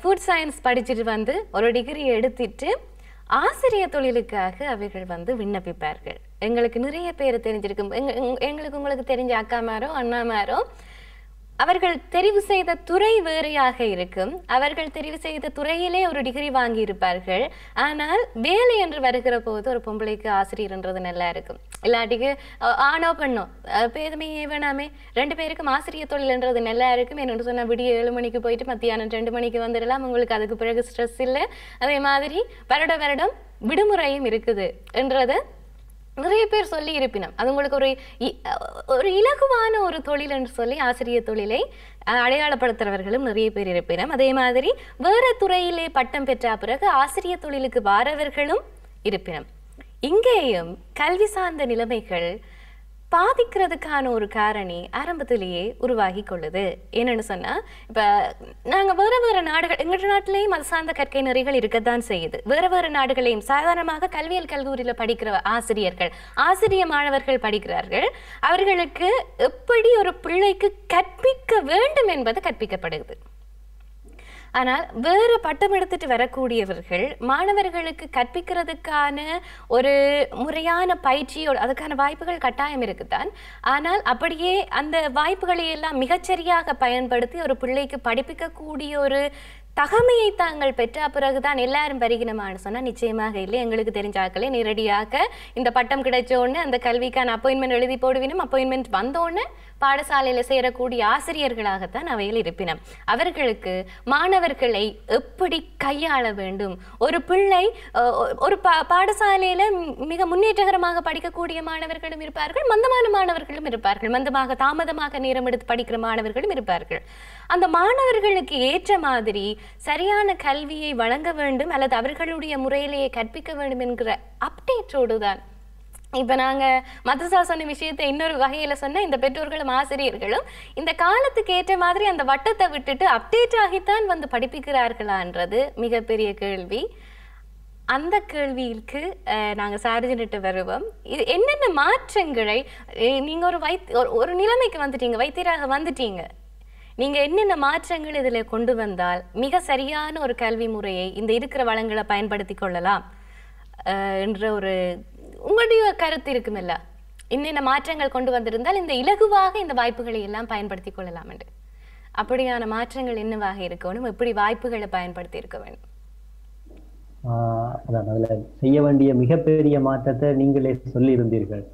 ஃபுட் சயின்ஸ் படிச்சுட்டு வந்து ஒரு டிகிரி எடுத்துட்டு ஆசிரியர் தொழிலுக்காக அவர்கள் வந்து விண்ணப்பிப்பார்கள். எங்களுக்கு நிறைய பேர் தெரிஞ்சிருக்கும். எங்களுக்கு உங்களுக்கு தெரிஞ்ச அக்காமாரோ அண்ணாமாரோ அவர்கள் தெரிவு செய்த துறை வேறையாக இருக்கும். அவர்கள் தெரிவு செய்த துறையிலே ஒரு டிகிரி வாங்கி இருப்பார்கள் ஆனால் வேலை என்று வருகிற போது ஒரு பொம்பளைக்கு ஆசிரியர்ன்றது நல்லா இருக்கும். இல்லாட்டிக்கு ஆனோ பண்ணோ பெண்ணோ வேணாமே. ரெண்டு பேருக்கும் ஆசிரியர் தொழில்ன்றது நல்லா இருக்கும். என்னென்னு சொன்னால் விடிய ஏழு மணிக்கு போயிட்டு மத்தியானம் ரெண்டு மணிக்கு வந்துடலாம். உங்களுக்கு அதுக்கு பிறகு ஸ்ட்ரெஸ் இல்லை. அதே மாதிரி வருட வருடம் விடுமுறையும் இருக்குது என்றது நிறைய பேர் சொல்லி இருப்பினம். அது உங்களுக்கு ஒரு இ- ஒரு இலகுவான ஒரு தொழில் என்று சொல்லி ஆசிரியர் தொழிலை அஹ், அடையாளப்படுத்துறவர்களும் நிறைய பேர் இருப்பினம். அதே மாதிரி வேறு துறையிலே பட்டம் பெற்ற பிறகு ஆசிரியர் தொழிலுக்கு வாரவர்களும் இருப்பினம். இங்கேயும் கல்வி சார்ந்த நிலைமைகள் பாதிக்கிறதுக்கான ஒரு காரணி ஆரம்பத்திலேயே உருவாகி கொள்ளுது என்னன்னு சொன்னா இப்ப நாங்க வேற வேற நாடுகள் எங்கள் நாட்டிலேயும் அது சார்ந்த கற்கை நெறிகள் இருக்கத்தான் செய்யுது. வேற வேற நாடுகளையும் சாதாரணமாக கல்வியல் கல்லூரியில படிக்கிற ஆசிரியர்கள் ஆசிரிய மாணவர்கள் படிக்கிறார்கள். அவர்களுக்கு எப்படி ஒரு பிள்ளைக்கு கற்பிக்க வேண்டும் என்பது கற்பிக்கப்படுகிறது ஆனால் வேறு பட்டம் எடுத்துட்டு வரக்கூடியவர்கள் மாணவர்களுக்கு கற்பிக்கிறதுக்கான ஒரு முறையான பயிற்சி அதுக்கான வாய்ப்புகள் கட்டாயம் இருக்குதான் ஆனால் அப்படியே அந்த வாய்ப்புகளை எல்லாம் மிகச்சரியாக பயன்படுத்தி ஒரு பிள்ளைக்கு படிப்பிக்கக்கூடிய ஒரு தகமையை தாங்கள் பெற்ற பிறகுதான் எல்லாரும் வருகினமான்னு சொன்னா நிச்சயமாக இல்லை. எங்களுக்கு தெரிஞ்ச ஆக்களே நேரடியாக இந்த பட்டம் கிடைச்ச உடனே அந்த கல்விக்கான அப்பாயின்மெண்ட் எழுதி போடுவினும் அப்பாயின்மெண்ட் வந்தோடனே பாடசாலையில் பாடசாலையில சேரக்கூடிய ஆசிரியர்களாகத்தான் அவையில் இருப்பினம். அவர்களுக்கு மாணவர்களை எப்படி கையாள வேண்டும்? ஒரு பிள்ளை ஒரு பா பாடசாலையில மிக முன்னேற்றகரமாக படிக்கக்கூடிய மாணவர்களும் இருப்பார்கள் மந்தமான மாணவர்களும் இருப்பார்கள் மந்தமாக தாமதமாக நேரம் எடுத்து படிக்கிற மாணவர்களும் இருப்பார்கள். அந்த மாணவர்களுக்கு ஏற்ற மாதிரி சரியான கல்வியை வழங்க வேண்டும் அல்லது அவர்களுடைய முறையிலேயே கற்பிக்க வேண்டும் என்கிற அப்டேட்டோடு தான். இப்போ நாங்கள் மதசா சொன்ன விஷயத்தை இன்னொரு வகையில் சொன்னால் இந்த பெற்றோர்களும் ஆசிரியர்களும் இந்த காலத்துக்கு ஏற்ற மாதிரி அந்த வட்டத்தை விட்டுட்டு அப்டேட் ஆகித்தான் வந்து படிப்பிக்கிறார்களான்றது மிகப்பெரிய கேள்வி. அந்த கேள்விக்கு நாங்கள் சார்ஜினிட்டு வருவோம். இது என்னென்ன மாற்றங்களை நீங்கள் ஒரு வைத் ஒரு நிலைமைக்கு வந்துட்டீங்க வைத்தியராக வந்துட்டீங்க. நீங்க என்னென்ன மாற்றங்கள் இதில் கொண்டு வந்தால் மிக சரியான ஒரு கல்வி முறையை இந்த இருக்கிற வளங்களை பயன்படுத்தி கொள்ளலாம் என்ற ஒரு உங்களுடைய கருத்து இருக்குமில்ல. என்னென்ன மாற்றங்கள் கொண்டு வந்திருந்தால் இந்த இலகுவாக இந்த வாய்ப்புகளை எல்லாம் பயன்படுத்தி கொள்ளலாம் என்று. அப்படியான மாற்றங்கள் என்னவாக இருக்கணும் எப்படி வாய்ப்புகளை பயன்படுத்தி இருக்க வேண்டும்? ஆஹ் அதான் செய்ய வேண்டிய மிகப்பெரிய மாற்றத்தை நீங்களே சொல்லியிருந்தீர்கள்.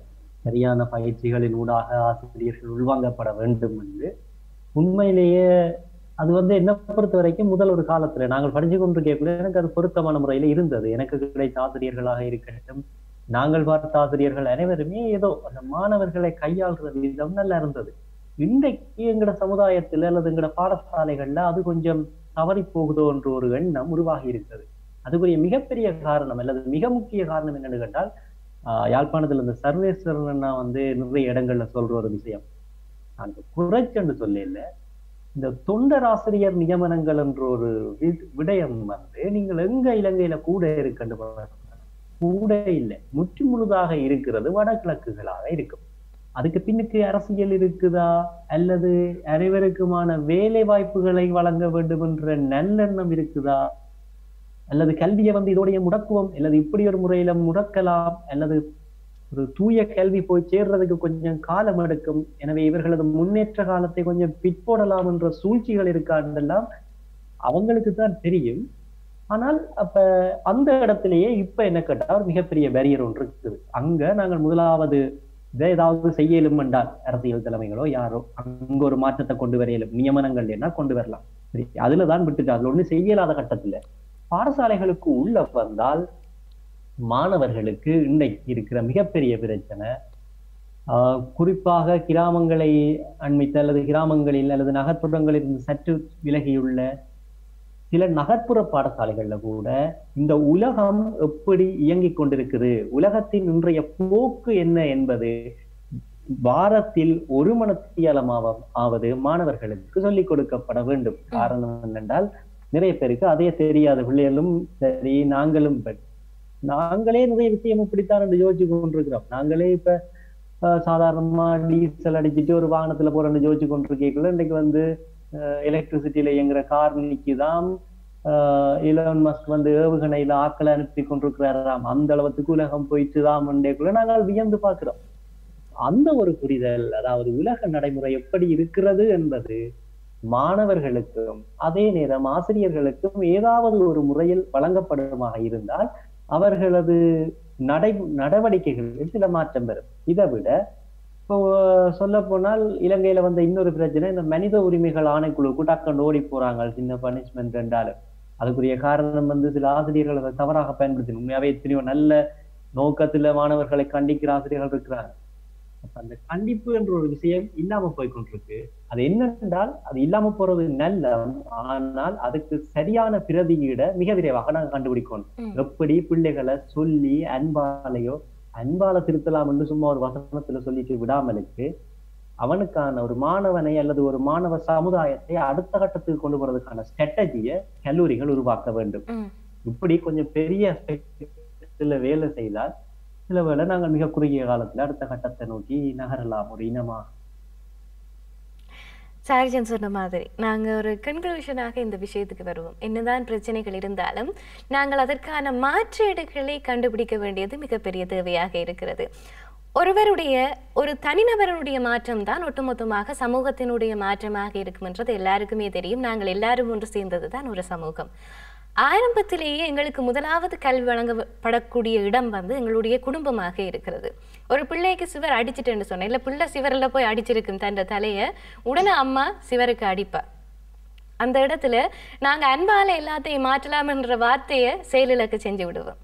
சரியான பயிற்சிகளின் ஊடாக ஆசிரியர்கள் உள்வாங்கப்பட வேண்டும் என்று. உண்மையிலேயே அது வந்து என்ன பொறுத்த வரைக்கும் முதல் ஒரு காலத்துல. நாங்கள் படிச்சு கொண்டிருக்கக்குள்ள எனக்கு அது பொருத்தமான முறையில இருந்தது. எனக்கு கிடைத்த ஆசிரியர்களாக இருக்கட்டும் நாங்கள் பார்த்த ஆசிரியர்கள் அனைவருமே ஏதோ அந்த மாணவர்களை கையாளுற விதம் நல்லா இருந்தது. இன்றைக்கு எங்கட சமுதாயத்துல அல்லது எங்கட பாடசாலைகள்ல அது கொஞ்சம் தவறி போகுதோ என்ற ஒரு எண்ணம் உருவாகி இருக்கிறது. அதுக்குரிய மிகப்பெரிய காரணம் அல்லது மிக முக்கிய காரணம் என்னன்னு கேட்டால் ஆஹ் யாழ்ப்பாணத்துல இந்த சர்வேஸ்வரன் வந்து நிறைய இடங்கள்ல சொல்ற ஒரு விஷயம். அந்த குறைச்சென்று சொல்லல இந்த தொண்டராசிரியர் நியமனங்கள் என்ற ஒரு வி- விடயம் வந்து நீங்கள் எங்க இலங்கையில கூட இருக்கின்ற கூட இல்லை. முற்று முழுதாக இருக்கிறது வடகிழக்குகளாக இருக்கும். அதுக்கு பின்னுக்கு அரசியல் இருக்குதா? அல்லது அனைவருக்குமான வேலை வாய்ப்புகளை வழங்க வேண்டும் என்ற நல்லெண்ணம் இருக்குதா? அல்லது கல்வியை வந்து இதோடைய முடக்குவோம் அல்லது இப்படி ஒரு முறையில முடக்கலாம் அல்லது ஒரு தூய கல்வி போய் சேர்றதுக்கு கொஞ்சம் காலம் எடுக்கும். எனவே இவர்களது முன்னேற்ற காலத்தை கொஞ்சம் பிற்போடலாம் என்ற சூழ்ச்சிகள் இருக்காண்டெல்லாம் அவங்களுக்கு தான் தெரியும். ஆனால் அப்ப அந்த இடத்திலேயே இப்ப என்ன கேட்டா ஒரு மிகப்பெரிய பேரியர் ஒன்று இருக்குது. அங்க நாங்கள் முதலாவது இதை ஏதாவது செய்யலும் என்றால் அரசியல் தலைமைகளோ யாரோ அங்க ஒரு மாற்றத்தை கொண்டு வரையலும் நியமனங்கள் என்ன கொண்டு வரலாம். சரி அதுலதான் விட்டுட்டு அதுல ஒண்ணு செய்யலாத கட்டத்துல. பாடசாலைகளுக்கு உள்ள வந்தால் மாணவர்களுக்கு இன்றைக்கு இருக்கிற மிகப்பெரிய பிரச்சனை குறிப்பாக கிராமங்களை அண்மித்த அல்லது கிராமங்களில் அல்லது நகர்ப்புறங்களில் இருந்து சற்று விலகியுள்ள சில நகர்ப்புற பாடசாலைகள்ல கூட இந்த உலகம் எப்படி இயங்கிக் கொண்டிருக்குது உலகத்தின் இன்றைய போக்கு என்ன என்பது வாரத்தில் ஒரு மனத்தியாலமாக ஆவது மாணவர்களுக்கு சொல்லிக் கொடுக்கப்பட வேண்டும். காரணம் என்னென்றால் நிறைய பேருக்கு அதே தெரியாத பிள்ளைகளும் சரி நாங்களும் ப- நாங்களே நிறைய விஷயம் இப்படித்தான் என்று யோசிச்சு கொண்டிருக்கிறோம். நாங்களே இப்ப சாதாரணமா டீசல் அடிச்சுட்டு ஒரு வாகனத்துல போறேன்னு யோசிச்சு கொண்டிருக்கீங்கள? இன்னைக்கு வந்து எலக்ட்ரிசிட்டியில இயங்குற கார் நிக்கிதான் இலவன் மஸ்க் வந்து ஏவுகணையில ஆக்களை அனுப்பி கொண்டிருக்கிறாராம். அந்த அளவுக்கு உலகம் போயிட்டுதாம் என்றேக்குள்ள நாங்கள் வியந்து பாக்குறோம் அந்த ஒரு புரிதல் அதாவது உலக நடைமுறை எப்படி இருக்கிறது என்பது மாணவர்களுக்கும் அதே நேரம் ஆசிரியர்களுக்கும் ஏதாவது ஒரு முறையில் வழங்கப்படுமாக இருந்தால் அவர்களது நடை நடவடிக்கைகளில் சில மாற்றம் பெறும். இதை விட இப்போ சொல்ல போனால் இலங்கையில வந்த இன்னொரு பிரச்சனை இந்த மனித உரிமைகள் ஆணைக்குழு டக்கண்டு ஓடி போறாங்க சின்ன பனிஷ்மெண்ட் ரெண்டாலும் அதுக்குரிய காரணம் வந்து சில ஆசிரியர்கள் அதை தவறாக பயன்படுத்தி உண்மையாவே எத்தனையோ நல்ல நோக்கத்துல மாணவர்களை கண்டிக்கிற ஆசிரியர்கள் இருக்கிறாங்க. அந்த கண்டிப்பு என்ற ஒரு விஷயம் இல்லாம போய் கொண்டிருக்கு. அது என்னென்றால் அது இல்லாம போறது நல்ல ஆனால் அதுக்கு சரியான பிரதியீட மிக விரைவாக நாங்க கண்டுபிடிக்கணும். எப்படி பிள்ளைகளை சொல்லி அன்பாலையோ அன்பால திருத்தலாம் என்று சும்மா ஒரு வசனத்துல சொல்லிட்டு விடாமலுக்கு அவனுக்கான ஒரு மாணவனை அல்லது ஒரு மாணவ சமுதாயத்தை அடுத்த கட்டத்துக்கு கொண்டு போறதுக்கான ஸ்ட்ராட்டஜியை கல்லூரிகள் உருவாக்க வேண்டும். இப்படி கொஞ்சம் பெரிய வேலை செய்தால் சில வேளை நாங்கள் மிக குறுகிய காலத்துல அடுத்த கட்டத்தை நோக்கி நகரலாம் ஒரு இனமா சாரிஜன் சொன்ன மாதிரி நாங்கள் ஒரு கன்க்ளூஷனாக இந்த விஷயத்துக்கு வருவோம். என்னதான் பிரச்சனைகள் இருந்தாலும் நாங்கள் அதற்கான மாற்றீடுகளை கண்டுபிடிக்க வேண்டியது மிகப்பெரிய தேவையாக இருக்கிறது. ஒருவருடைய ஒரு தனிநபருடைய மாற்றம் தான் ஒட்டுமொத்தமாக சமூகத்தினுடைய மாற்றமாக இருக்கும்ன்றது எல்லாருக்குமே தெரியும். நாங்கள் எல்லாரும் ஒன்று சேர்ந்தது தான் ஒரு சமூகம். ஆரம்பத்திலேயே எங்களுக்கு முதலாவது கல்வி வழங்கப்படக்கூடிய இடம் வந்து எங்களுடைய குடும்பமாக இருக்கிறது. ஒரு பிள்ளைக்கு சிவர் அடிச்சிட்டேன்னு சொன்னேன். இல்லை பிள்ளை சிவரில் போய் அடிச்சிருக்கும் தன் தலையை உடனே அம்மா சிவருக்கு அடிப்பா. அந்த இடத்துல நாங்கள் அன்பால் எல்லாத்தையும் மாற்றலாம்ன்ற வார்த்தையை செயலிழக்க செஞ்சு விடுவோம்.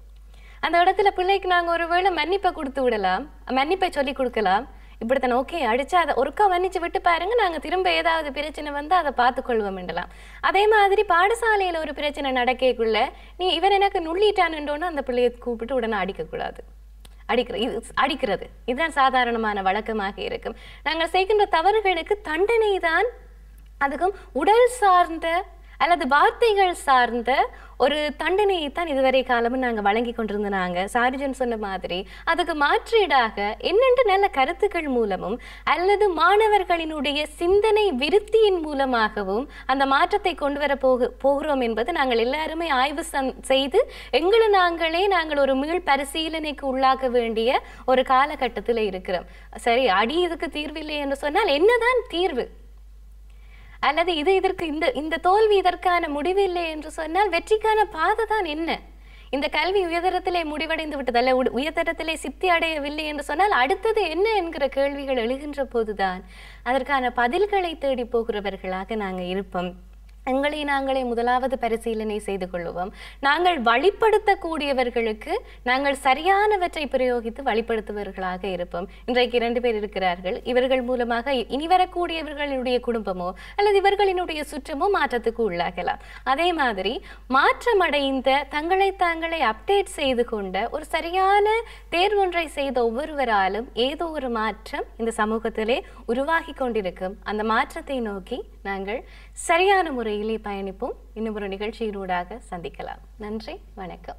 அந்த இடத்துல பிள்ளைக்கு நாங்கள் ஒருவேளை மன்னிப்பை கொடுத்து விடலாம். மன்னிப்பை சொல்லி கொடுக்கலாம். இப்படித்தன? ஓகே அடிச்சா அதை ஒருக்கா மன்னிச்சு விட்டு பாருங்க. நாங்கள் திரும்ப ஏதாவது பிரச்சனை வந்து அதை பார்த்துக்கொள்வோம் என்றலாம். அதே மாதிரி பாடசாலையில் ஒரு பிரச்சனை நடக்கக்குள்ள நீ இவன் எனக்கு நுள்ளிட்டானுன்றோன்னு அந்த பிள்ளையை கூப்பிட்டு உடனே அடிக்கக்கூடாது. அடிக்கிற இது அடிக்கிறது. இதுதான் சாதாரணமான வழக்கமாக இருக்கும். நாங்கள் செய்கின்ற தவறுகளுக்கு தண்டனை தான் அதுக்கும் உடல் சார்ந்த அல்லது வார்த்தைகள் சார்ந்த ஒரு தண்டனையை தான் இதுவரை காலமும் நாங்கள் வழங்கி கொண்டிருந்தாங்க சாரிஜன் சொன்ன மாதிரி அதுக்கு மாற்றீடாக என்னென்று நல்ல கருத்துக்கள் மூலமும் அல்லது மாணவர்களினுடைய சிந்தனை விருத்தியின் மூலமாகவும் அந்த மாற்றத்தை கொண்டு வர போக போகிறோம் என்பது நாங்கள் எல்லாருமே ஆய்வு செய்து எங்களை நாங்களே நாங்கள் ஒரு மீள் பரிசீலனைக்கு உள்ளாக்க வேண்டிய ஒரு காலகட்டத்தில் இருக்கிறோம். சரி அடி இதுக்கு தீர்வில்லை என்று சொன்னால் என்னதான் தீர்வு? அல்லது இது இதற்கு இந்த இந்த தோல்வி இதற்கான முடிவில்லை என்று சொன்னால் வெற்றிக்கான பாதை தான் என்ன? இந்த கல்வி உயர்தரத்திலே முடிவடைந்து விட்டதல்ல உயர்தரத்திலே சித்தி அடையவில்லை என்று சொன்னால் அடுத்தது என்ன என்கிற கேள்விகள் எழுகின்ற போதுதான் அதற்கான பதில்களை தேடி போகிறவர்களாக நாங்கள் இருப்போம். எங்களை நாங்களே முதலாவது பரிசீலனை செய்து கொள்ளுவோம். நாங்கள் வழிப்படுத்தக்கூடியவர்களுக்கு நாங்கள் சரியானவற்றை பிரயோகித்து வழிப்படுத்துபவர்களாக இருப்போம். இன்றைக்கு இரண்டு பேர் இருக்கிறார்கள். இவர்கள் மூலமாக இனி வரக்கூடியவர்களுடைய குடும்பமோ அல்லது இவர்களினுடைய சுற்றமோ மாற்றத்துக்கு உள்ளாகலாம். அதே மாதிரி மாற்றமடைந்த தங்களை தாங்களே அப்டேட் செய்து கொண்ட ஒரு சரியான தேர்வொன்றை செய்த ஒவ்வொருவராலும் ஏதோ ஒரு மாற்றம் இந்த சமூகத்திலே உருவாகி கொண்டிருக்கும். அந்த மாற்றத்தை நோக்கி நாங்கள் சரியான முறையிலே பயணிப்போம். இன்னும் ஒரு நிகழ்ச்சியினூடாக சந்திக்கலாம். நன்றி. வணக்கம்.